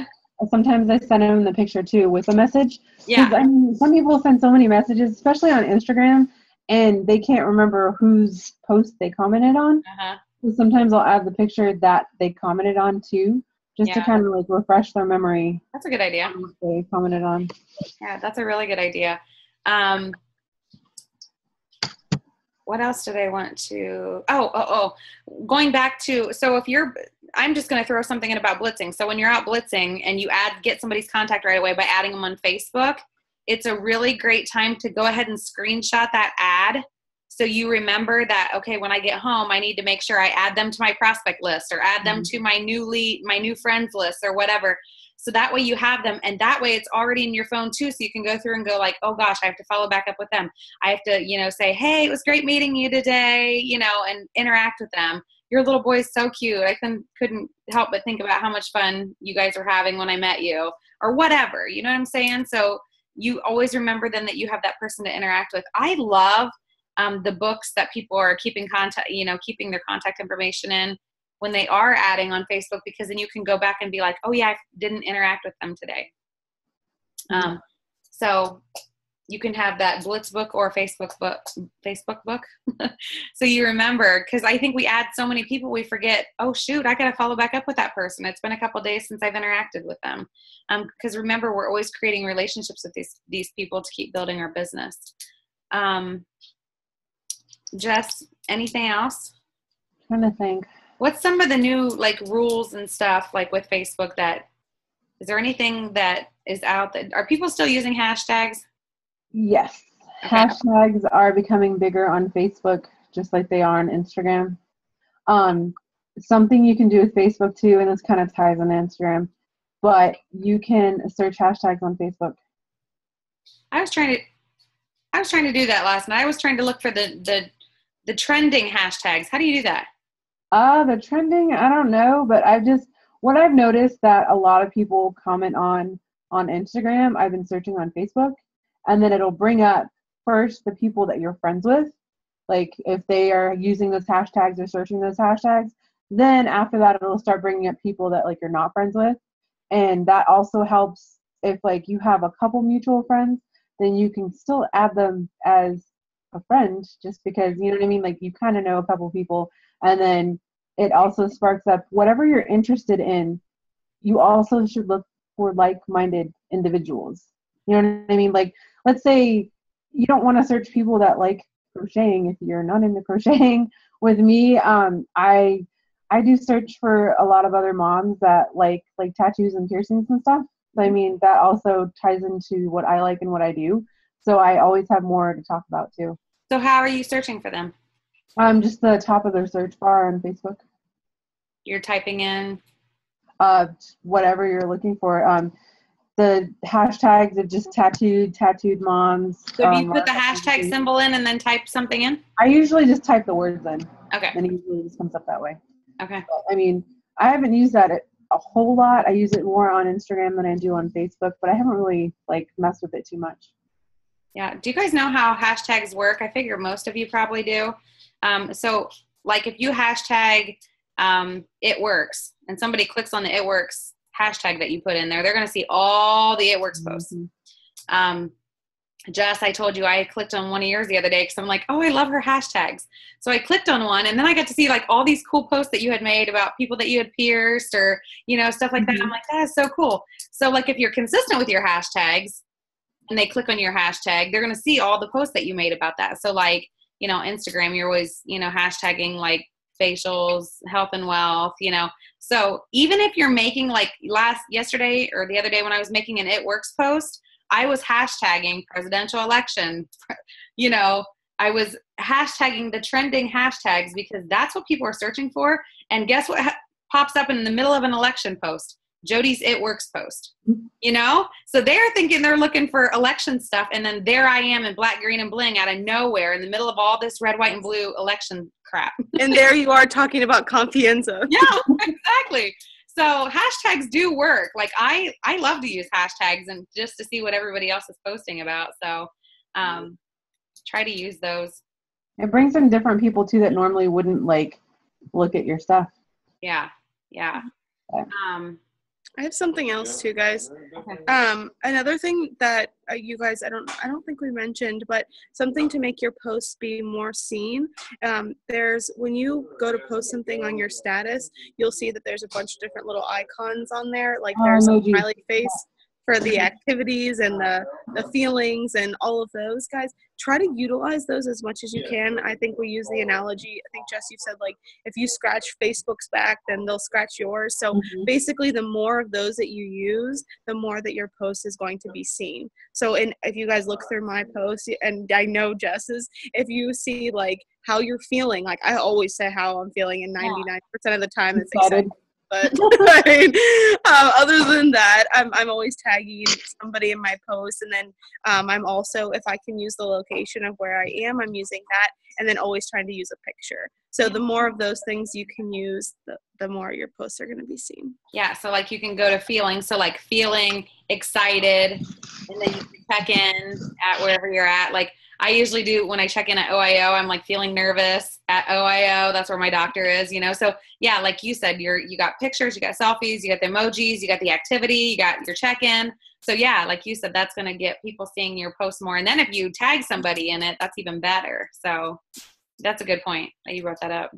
Sometimes i send them the picture too with a message. Yeah. I mean, some people send so many messages especially on instagram and they can't remember whose post they commented on. Uh-huh. so sometimes i'll add the picture that they commented on too just yeah. to kind of like refresh their memory. That's a good idea. They commented on. Yeah, that's a really good idea. Um, what else did I want to? Oh, oh, oh, going back to so if you're, I'm just going to throw something in about blitzing. So when you're out blitzing and you add get somebody's contact right away by adding them on Facebook, it's a really great time to go ahead and screenshot that ad so you remember that okay when i get home i need to make sure i add them to my prospect list or add them mm-hmm. to my new lead my new friends list or whatever. So that way you have them and that way it's already in your phone too so you can go through and go like oh gosh i have to follow back up with them. I have to you know say hey it was great meeting you today you know and interact with them. Your little boy's so cute. I couldn't couldn't help but think about how much fun you guys were having when i met you or whatever you know what i'm saying? So you always remember then that you have that person to interact with. I love um, the books that people are keeping contact, you know, keeping their contact information in when they are adding on Facebook, because then you can go back and be like, oh yeah, I didn't interact with them today. Um, so you can have that blitz book or facebook book facebook book. So you remember because i think we add so many people we forget oh shoot i gotta follow back up with that person. It's been a couple days since i've interacted with them. Because um, remember we're always creating relationships with these these people to keep building our business. Um, jess anything else I'm trying to think what's some of the new like rules and stuff like with facebook that is there anything that is out that are people still using hashtags Yes. Okay. Hashtags are becoming bigger on Facebook, just like they are on Instagram. Um, something you can do with Facebook too, and this kind of ties on Instagram, but you can search hashtags on Facebook. I was trying to, I was trying to do that last night. I was trying to look for the the the trending hashtags. How do you do that? Uh, the trending, I don't know, but I've just what I've noticed that a lot of people comment on on Instagram. I've been searching on Facebook and then it'll bring up first the people that you're friends with like if they are using those hashtags or searching those hashtags then after that it'll start bringing up people that like you're not friends with and that also helps if like you have a couple mutual friends then you can still add them as a friend just because you know what i mean? Like you kind of know a couple people and then it also sparks up whatever you're interested in you also should look for like-minded individuals. You know what i mean? Like let's say you don't want to search people that like crocheting if you're not into crocheting. With me um i i do search for a lot of other moms that like like tattoos and piercings and stuff. So, i mean that also ties into what i like and what i do. So i always have more to talk about too so how are you searching for them um just the top of their search bar on facebook you're typing in uh whatever you're looking for um the hashtags of just tattooed, tattooed moms. So you um, put the hashtag symbol in and then type something in? I usually just type the words in. Okay. And it usually just comes up that way. Okay. But, I mean, I haven't used that a whole lot. I use it more on Instagram than I do on Facebook, but I haven't really like messed with it too much. Yeah. Do you guys know how hashtags work? I figure most of you probably do. Um, so, like, if you hashtag um, it works and somebody clicks on the it works hashtag that you put in there, they're going to see all the It Works posts. Mm-hmm. Um, Jess, I told you I clicked on one of yours the other day because I'm like, oh, I love her hashtags. So I clicked on one, and then I got to see like all these cool posts that you had made about people that you had pierced or you know stuff like mm-hmm. that. I'm like, that is so cool. So like, if you're consistent with your hashtags, and they click on your hashtag, they're gonna see all the posts that you made about that. So like, you know, Instagram, you're always you know hashtagging like facials, health and wealth, you know. So even if you're making like last yesterday or the other day when I was making an It Works post, I was hashtagging presidential election. you know, I was hashtagging the trending hashtags because that's what people are searching for. And guess what ha- pops up in the middle of an election post? Jodi's It Works post. Mm-hmm. You know? So they're thinking they're looking for election stuff, and then there I am in black, green, and bling out of nowhere in the middle of all this red, white, and blue election crap. and there you are talking about confianza. yeah, exactly. So hashtags do work. Like I, I love to use hashtags and just to see what everybody else is posting about. So um, try to use those. It brings in different people too that normally wouldn't like look at your stuff. Yeah, yeah. Um, I have something else too, guys. Um, another thing that uh, you guys, I don't, I don't think we mentioned, but something to make your posts be more seen. Um, there's when you go to post something on your status, you'll see that there's a bunch of different little icons on there. Like oh, there's a smiley face for the activities and the the feelings and all of those guys. Try to utilize those as much as you can. I think we use the analogy i think jess you said like if you scratch facebook's back then they'll scratch yours. So mm-hmm. basically the more of those that you use the more that your post is going to be seen. So and if you guys look through my post and i know jess's if you see like how you're feeling like i always say how i'm feeling and 99% of the time it's excited but um, other than that, I'm, I'm always tagging somebody in my post. And then um, I'm also, if I can use the location of where I am, I'm using that. And then always trying to use a picture. So the more of those things you can use, the, the more your posts are going to be seen. Yeah, so like you can go to feeling, so like feeling excited, and then you can check in at wherever you're at. Like I usually do when I check in at OIO, I'm like feeling nervous at OIO. That's where my doctor is, you know. So yeah, like you said, you're you got pictures, you got selfies, you got the emojis, you got the activity, you got your check in. So yeah, like you said, that's gonna get people seeing your post more. And then if you tag somebody in it, that's even better. So that's a good point that you brought that up.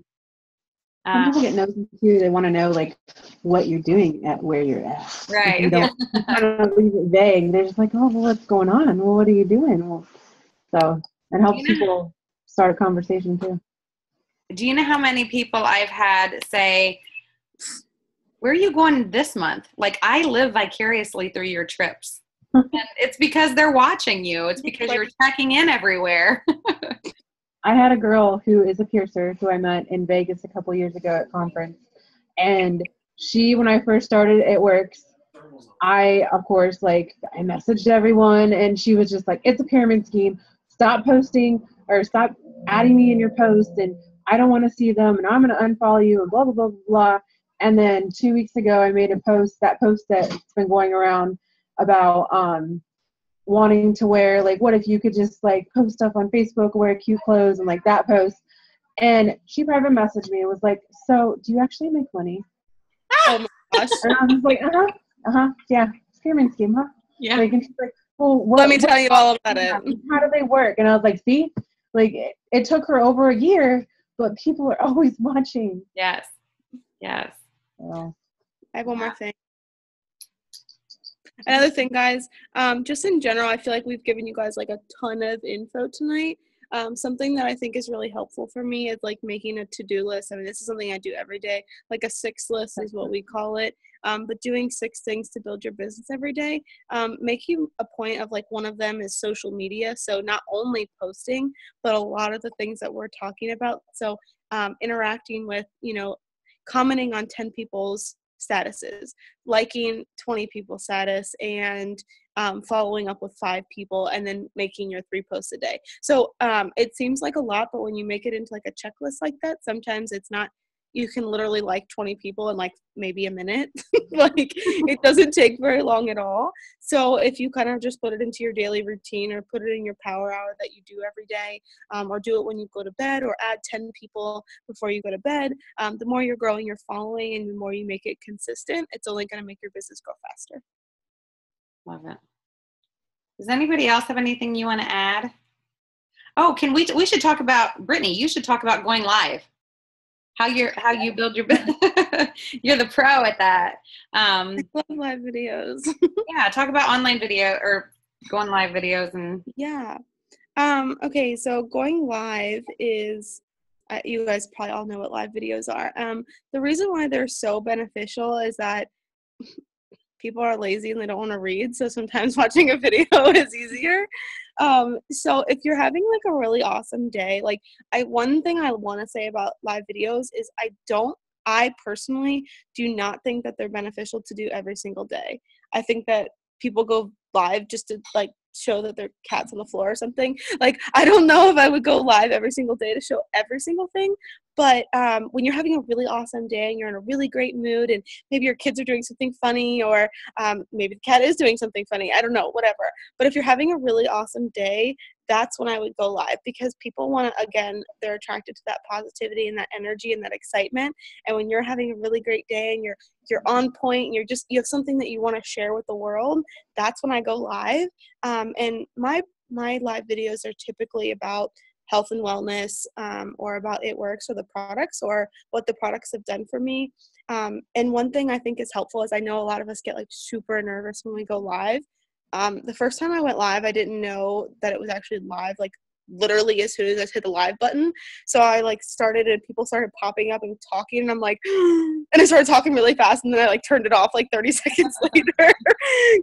Uh, people get nosy too. They want to know like what you're doing at where you're at. right. Don't kind leave it vague. They're just like, oh, well, what's going on? Well, what are you doing? Well, so it helps You know- people start a conversation too. Do you know how many people I've had say, Where are you going this month? Like, I live vicariously through your trips. and it's because they're watching you, it's because you're checking in everywhere. I had a girl who is a piercer who I met in Vegas a couple years ago at conference, and she, when I first started, it works. I, of course, like I messaged everyone, and she was just like, "It's a pyramid scheme. Stop posting or stop adding me in your posts, and I don't want to see them, and I'm gonna unfollow you, and blah blah blah blah." Blah. And then two weeks ago, I made a post. That post that's been going around about um, wanting to wear like what if you could just like post stuff on Facebook, wear cute clothes and like that post. And she private messaged me and was like, So do you actually make money? Oh my gosh. And I was like, Uh-huh, uh-huh, yeah. It's pyramid scheme, huh? yeah. Like and she's like, Well what Let me tell you all about it. How do they work? And I was like, see? Like it, it took her over a year, but people are always watching. Yes. Yes. So, I have one more thing. Another thing, guys, um, just in general, I feel like we've given you guys like a ton of info tonight. Um, something that I think is really helpful for me is like making a to do list. I mean, this is something I do every day. Like a six list is what we call it. Um, but doing six things to build your business every day, um, making a point of like one of them is social media. So not only posting, but a lot of the things that we're talking about. So um, interacting with, you know, commenting on 10 people's statuses, liking 20 people's status, and um, following up with five people, and then making your three posts a day. So um, it seems like a lot, but when you make it into like a checklist like that, sometimes it's not. You can literally like 20 people in like maybe a minute. like it doesn't take very long at all. So if you kind of just put it into your daily routine or put it in your power hour that you do every day, um, or do it when you go to bed, or add 10 people before you go to bed, um, the more you're growing your following and the more you make it consistent, it's only going to make your business grow faster. Love it. Does anybody else have anything you want to add? Oh, can we? We should talk about Brittany. You should talk about going live. How you how you build your business. You're the pro at that. Um, I love live videos. yeah, talk about online video or going live videos and yeah. Um, okay, so going live is uh, you guys probably all know what live videos are. Um, the reason why they're so beneficial is that people are lazy and they don't want to read, so sometimes watching a video is easier. Um, so if you're having like a really awesome day, like I one thing I want to say about live videos is I don't I personally do not think that they're beneficial to do every single day. I think that people go live just to like show that their cats on the floor or something. Like I don't know if I would go live every single day to show every single thing, but um, when you're having a really awesome day and you're in a really great mood and maybe your kids are doing something funny or um, maybe the cat is doing something funny, I don't know, whatever. But if you're having a really awesome day, that's when I would go live because people want to again they're attracted to that positivity and that energy and that excitement and when you're having a really great day and you're you're on point and you're just you have something that you want to share with the world that's when I go live um, and my my live videos are typically about health and wellness um, or about it works or the products or what the products have done for me um, and one thing I think is helpful is I know a lot of us get like super nervous when we go live um, the first time I went live, I didn't know that it was actually live, like literally as soon as I hit the live button. So I like started and people started popping up and talking, and I'm like, and I started talking really fast, and then I like turned it off like 30 seconds later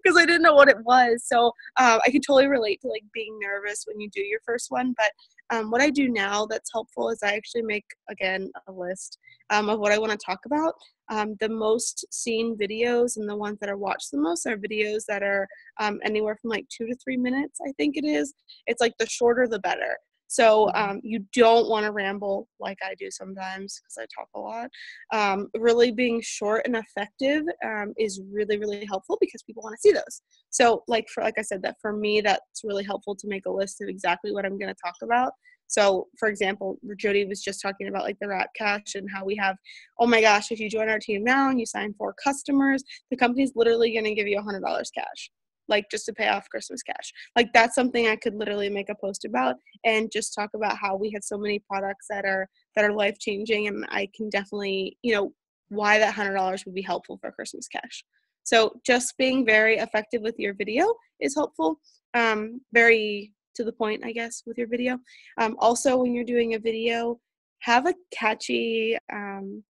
because I didn't know what it was. So um, I can totally relate to like being nervous when you do your first one. But um, what I do now that's helpful is I actually make again a list um, of what I want to talk about. Um, the most seen videos and the ones that are watched the most are videos that are um, anywhere from like two to three minutes, I think it is. It's like the shorter the better. So Mm-hmm. um, you don't want to ramble like I do sometimes because I talk a lot. Um, really being short and effective um, is really really helpful because people want to see those. So like for like I said that for me that's really helpful to make a list of exactly what I'm going to talk about. So for example, Jodi was just talking about like the Wrap Cash and how we have, oh my gosh, if you join our team now and you sign four customers, the company's literally going to give you a hundred dollars cash like just to pay off Christmas cash. Like that's something I could literally make a post about and just talk about how we have so many products that are that are life changing and I can definitely, you know, why that hundred dollars would be helpful for Christmas cash. So just being very effective with your video is helpful. Um, very to the point, I guess, with your video. Um, also, when you're doing a video, have a catchy um,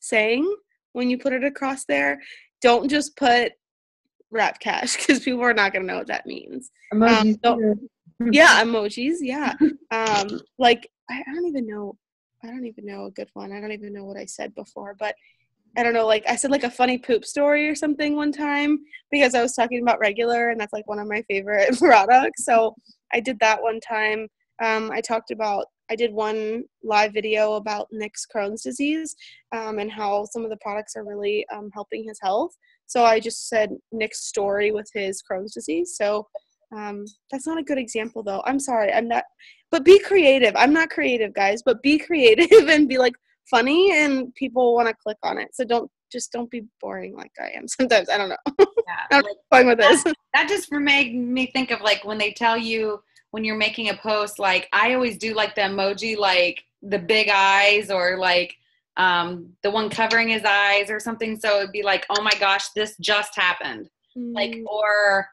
saying when you put it across there. Don't just put wrap cash because people are not going to know what that means. Emojis. so- Yeah, emojis. Yeah. Um, like I, I don't even know. I don't even know a good one. I don't even know what I said before, but I don't know. Like I said, like a funny poop story or something one time because I was talking about regular, and that's like one of my favorite products. So I did that one time. Um, I talked about. I did one live video about Nick's Crohn's disease um, and how some of the products are really um, helping his health. So I just said Nick's story with his Crohn's disease. So um, that's not a good example though. I'm sorry. I'm not. But be creative. I'm not creative, guys. But be creative and be like funny, and people want to click on it. So don't just don't be boring like I am sometimes. I don't know. Yeah. I'm fine with this. that just made me think of like when they tell you when you're making a post like i always do like the emoji like the big eyes or like um the one covering his eyes or something. So it'd be like oh my gosh this just happened. Like Mm, or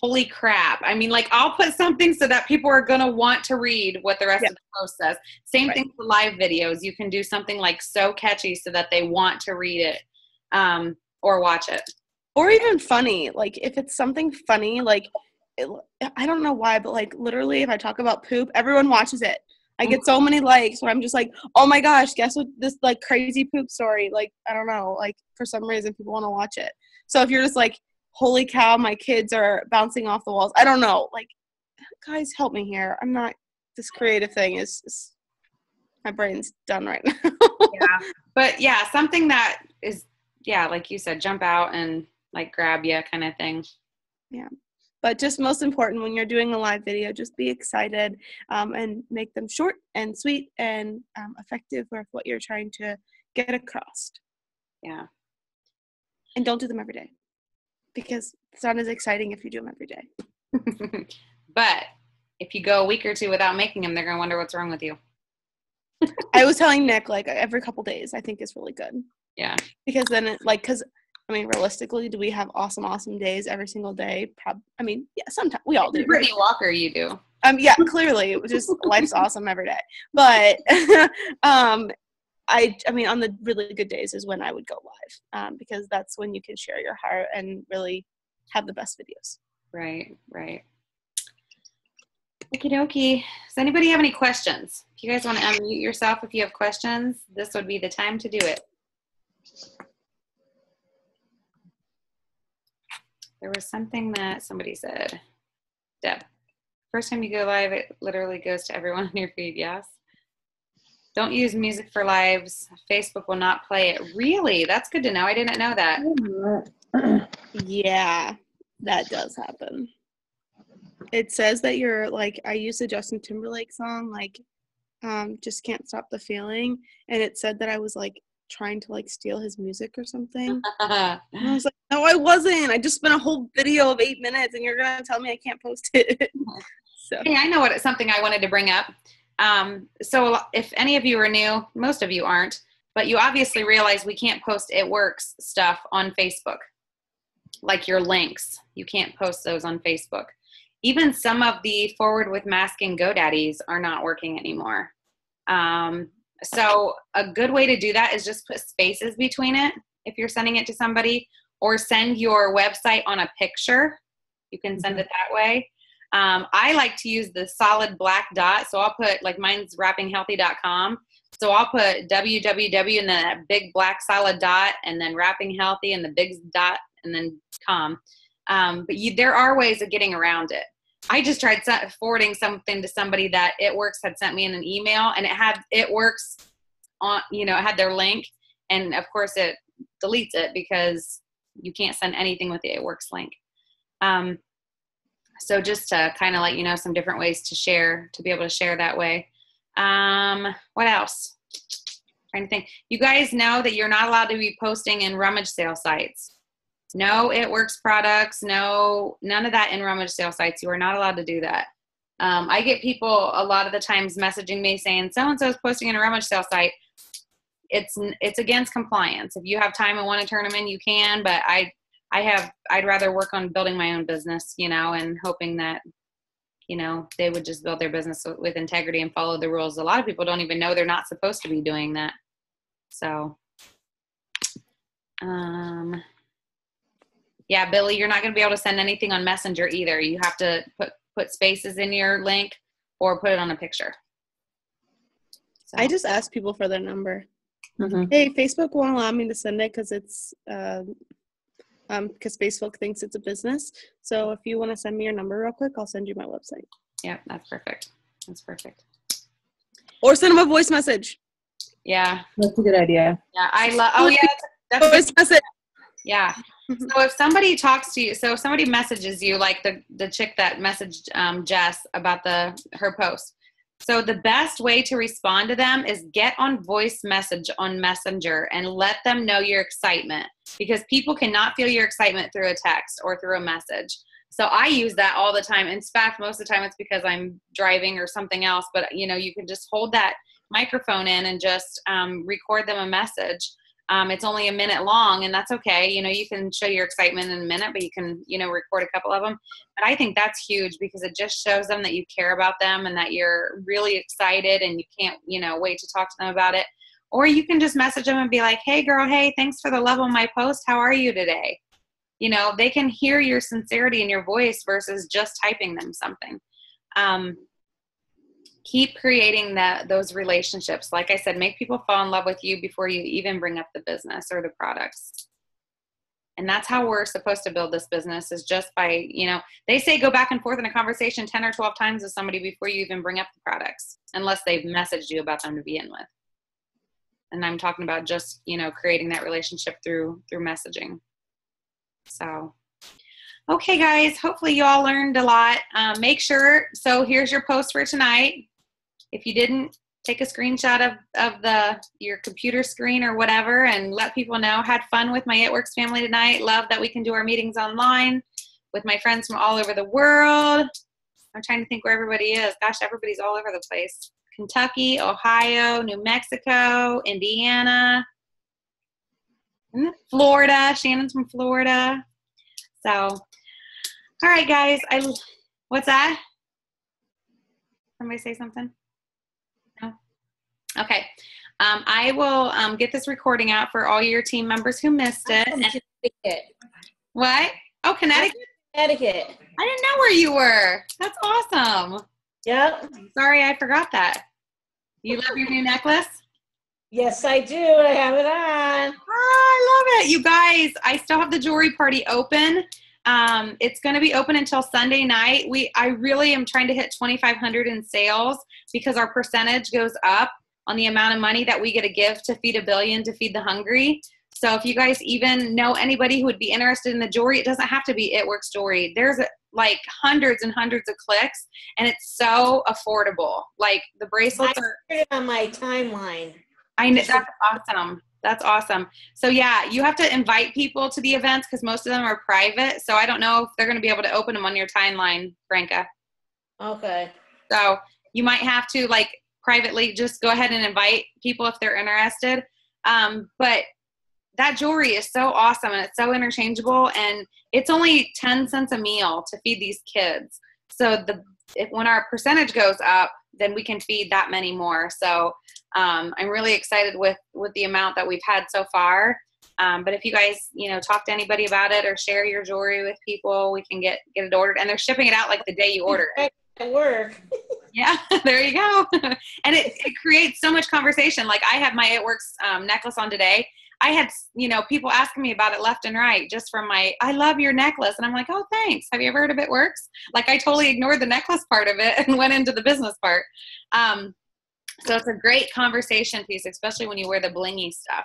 holy crap. I mean like i'll put something so that people are going to want to read what the rest of the post says. Same Right. thing for live videos. You can do something like so catchy so that they want to read it um or watch it. Or even funny. Like if it's something funny, like it, I don't know why, but like literally, if I talk about poop, everyone watches it. I mm. get so many likes where I'm just like, oh my gosh, guess what? This like crazy poop story. Like I don't know, like for some reason people want to watch it. So if you're just like, holy cow, my kids are bouncing off the walls. I don't know. Like, guys, help me here. I'm not. This creative thing is. is my brain's done right now. yeah but yeah something that is yeah like you said jump out and like grab you kind of thing but just most important when you're doing a live video just be excited um, and make them short and sweet and um, effective with what you're trying to get across. Yeah. And don't do them every day because it's not as exciting if you do them every day. But if you go a week or two without making them they're going to wonder what's wrong with you. I was telling nick like every couple days i think is really good. Yeah. Because then it like because i mean realistically do we have awesome awesome days every single day Prob- i mean yeah sometimes we all do brittany walker you do um yeah clearly just life's awesome every day but um i i mean on the really good days is when i would go live um, because that's when you can share your heart and really have the best videos right right Okie dokie. Does anybody have any questions? If you guys want to unmute yourself if you have questions, this would be the time to do it. There was something that somebody said. Deb, first time you go live, it literally goes to everyone on your feed, yes? Don't use music for lives. Facebook will not play it. Really? That's good to know. I didn't know that. yeah that does happen it says that you're like i used the justin timberlake song like um just can't stop the feeling and it said that i was like trying to like steal his music or something And I was like, no, I wasn't. I just spent a whole video of eight minutes, and you're gonna tell me I can't post it. so Hey, I know what something I wanted to bring up. Um, so if any of you are new, most of you aren't, but you obviously realize we can't post it works stuff on Facebook, like your links. You can't post those on Facebook. Even some of the forward with masking GoDaddies are not working anymore. Um, so a good way to do that is just put spaces between it if you're sending it to somebody, or send your website on a picture. You can send it that way. Um, I like to use the solid black dot. So I'll put, like mine's wrappinghealthy.com. So I'll put www and then that big black solid dot and then wrapping healthy and the big dot and then com. Um, but you, there are ways of getting around it. I just tried forwarding something to somebody that It Works had sent me in an email, and it had It Works on, you know, it had their link, and of course it deletes it because you can't send anything with the It Works link. Um, so just to kind of let you know some different ways to share, to be able to share that way. Um, what else? trying to think. You guys know that you're not allowed to be posting in rummage sale sites. No, it works products. No, none of that in rummage sale sites. You are not allowed to do that. Um, I get people a lot of the times messaging me saying so and so is posting in a rummage sale site. It's it's against compliance. If you have time and want to turn them in, you can. But I I have I'd rather work on building my own business, you know, and hoping that you know they would just build their business with integrity and follow the rules a lot of people don't even know they're not supposed to be doing that so um yeah billy you're not going to be able to send anything on messenger either. You have to put put spaces in your link or put it on a picture. So. i just ask people for their number. Mm-hmm. hey facebook won't allow me to send it because it's um, um because facebook thinks it's a business. So if you want to send me your number real quick i'll send you my website. Yeah that's perfect. That's perfect. Or send them a voice message. Yeah. That's a good idea. yeah i love oh yeah that's, that's voice message yeah. Mhm. so if somebody talks to you so if somebody messages you like the the chick that messaged um, jess about the her post. So the best way to respond to them is get on voice message on messenger and let them know your excitement because people cannot feel your excitement through a text or through a message. So i use that all the time. In fact most of the time it's because i'm driving or something else but you know you can just hold that microphone in and just um, record them a message um, it's only a minute long and that's okay. You know you can show your excitement in a minute but you can you know record a couple of them but i think that's huge because it just shows them that you care about them and that you're really excited and you can't you know wait to talk to them about it. Or you can just message them and be like hey girl hey thanks for the love on my post. How are you today? You know they can hear your sincerity in your voice versus just typing them something. Um, keep creating that those relationships. Like i said make people fall in love with you before you even bring up the business or the products. And that's how we're supposed to build this business is just by you know they say go back and forth in a conversation 10 or 12 times with somebody before you even bring up the products unless they've messaged you about them to begin with. And i'm talking about just you know creating that relationship through through messaging. So okay guys hopefully you all learned a lot. Um, make sure so here's your post for tonight. If you didn't take a screenshot of, of the your computer screen or whatever and let people know. Had fun with my it works family tonight. Love that we can do our meetings online with my friends from all over the world. I'm trying to think where everybody is. Gosh everybody's all over the place. Kentucky ohio new mexico indiana florida. Shannon's from florida. So all right guys i what's that somebody say something No. Okay. Um, I will um, get this recording out for all your team members who missed it. Connecticut. what? Oh, Connecticut. Connecticut. I didn't know where you were. That's awesome. Yep. Sorry, I forgot that. You love your new necklace? Yes, I do. I have it on. Oh, I love it. You guys, I still have the jewelry party open. Um, it's going to be open until Sunday night. We, I really am trying to hit 2,500 in sales because our percentage goes up on the amount of money that we get to give to feed a billion to feed the hungry. So if you guys even know anybody who would be interested in the jewelry, it doesn't have to be It Works Jewelry. There's like hundreds and hundreds of clicks, and it's so affordable. Like the bracelets I are it on my timeline. I know that's awesome. That's awesome. So yeah, you have to invite people to the events because most of them are private. So I don't know if they're going to be able to open them on your timeline, Franca. Okay. So you might have to like privately just go ahead and invite people if they're interested. Um, but that jewelry is so awesome and it's so interchangeable and it's only 10 cents a meal to feed these kids. So the if, when our percentage goes up, then we can feed that many more. So um, I'm really excited with with the amount that we've had so far. Um, but if you guys, you know, talk to anybody about it or share your jewelry with people, we can get get it ordered. And they're shipping it out like the day you order it. At work. Yeah, there you go. and it, it creates so much conversation. Like I have my It Works um, necklace on today. I had, you know, people asking me about it left and right just from my, I love your necklace. And I'm like, oh, thanks. Have you ever heard of It Works? Like, I totally ignored the necklace part of it and went into the business part. Um, so it's a great conversation piece, especially when you wear the blingy stuff.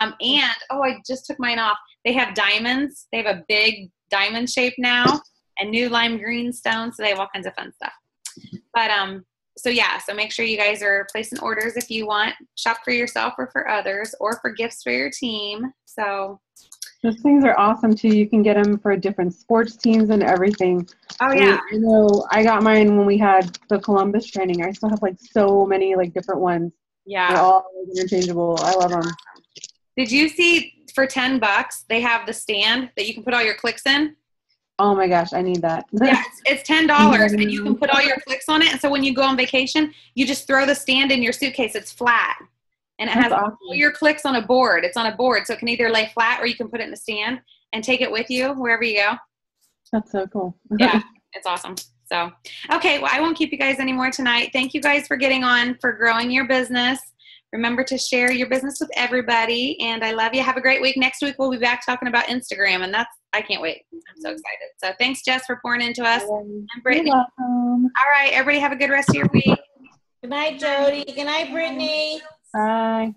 Um, and, oh, I just took mine off. They have diamonds, they have a big diamond shape now and new lime green stones. So they have all kinds of fun stuff. But, um, so yeah, so make sure you guys are placing orders if you want shop for yourself or for others or for gifts for your team. So Those things are awesome too. You can get them for different sports teams and everything. oh yeah, I know I got mine when we had the Columbus training. I still have like so many like different ones. Yeah. They're all interchangeable. I love them. Did you see for ten bucks they have the stand that you can put all your clicks in? Oh my gosh, I need that. Yeah, it's, it's ten dollars and you can mm-hmm. put all your clicks on it. And so when you go on vacation, you just throw the stand in your suitcase. It's flat. And it has awesome. all your clicks on a board. It's on a board, so it can either lay flat or you can put it in a stand and take it with you wherever you go. That's so cool. yeah, it's awesome. So, okay, well, I won't keep you guys anymore tonight. Thank you guys for getting on for growing your business. Remember to share your business with everybody. And I love you. Have a great week. Next week, we'll be back talking about Instagram. And that's, I can't wait. I'm so excited. So, thanks, Jess, for pouring into us. You're welcome. All right, everybody, have a good rest of your week. Good night, Jodi. Good night, Brittany. Bye.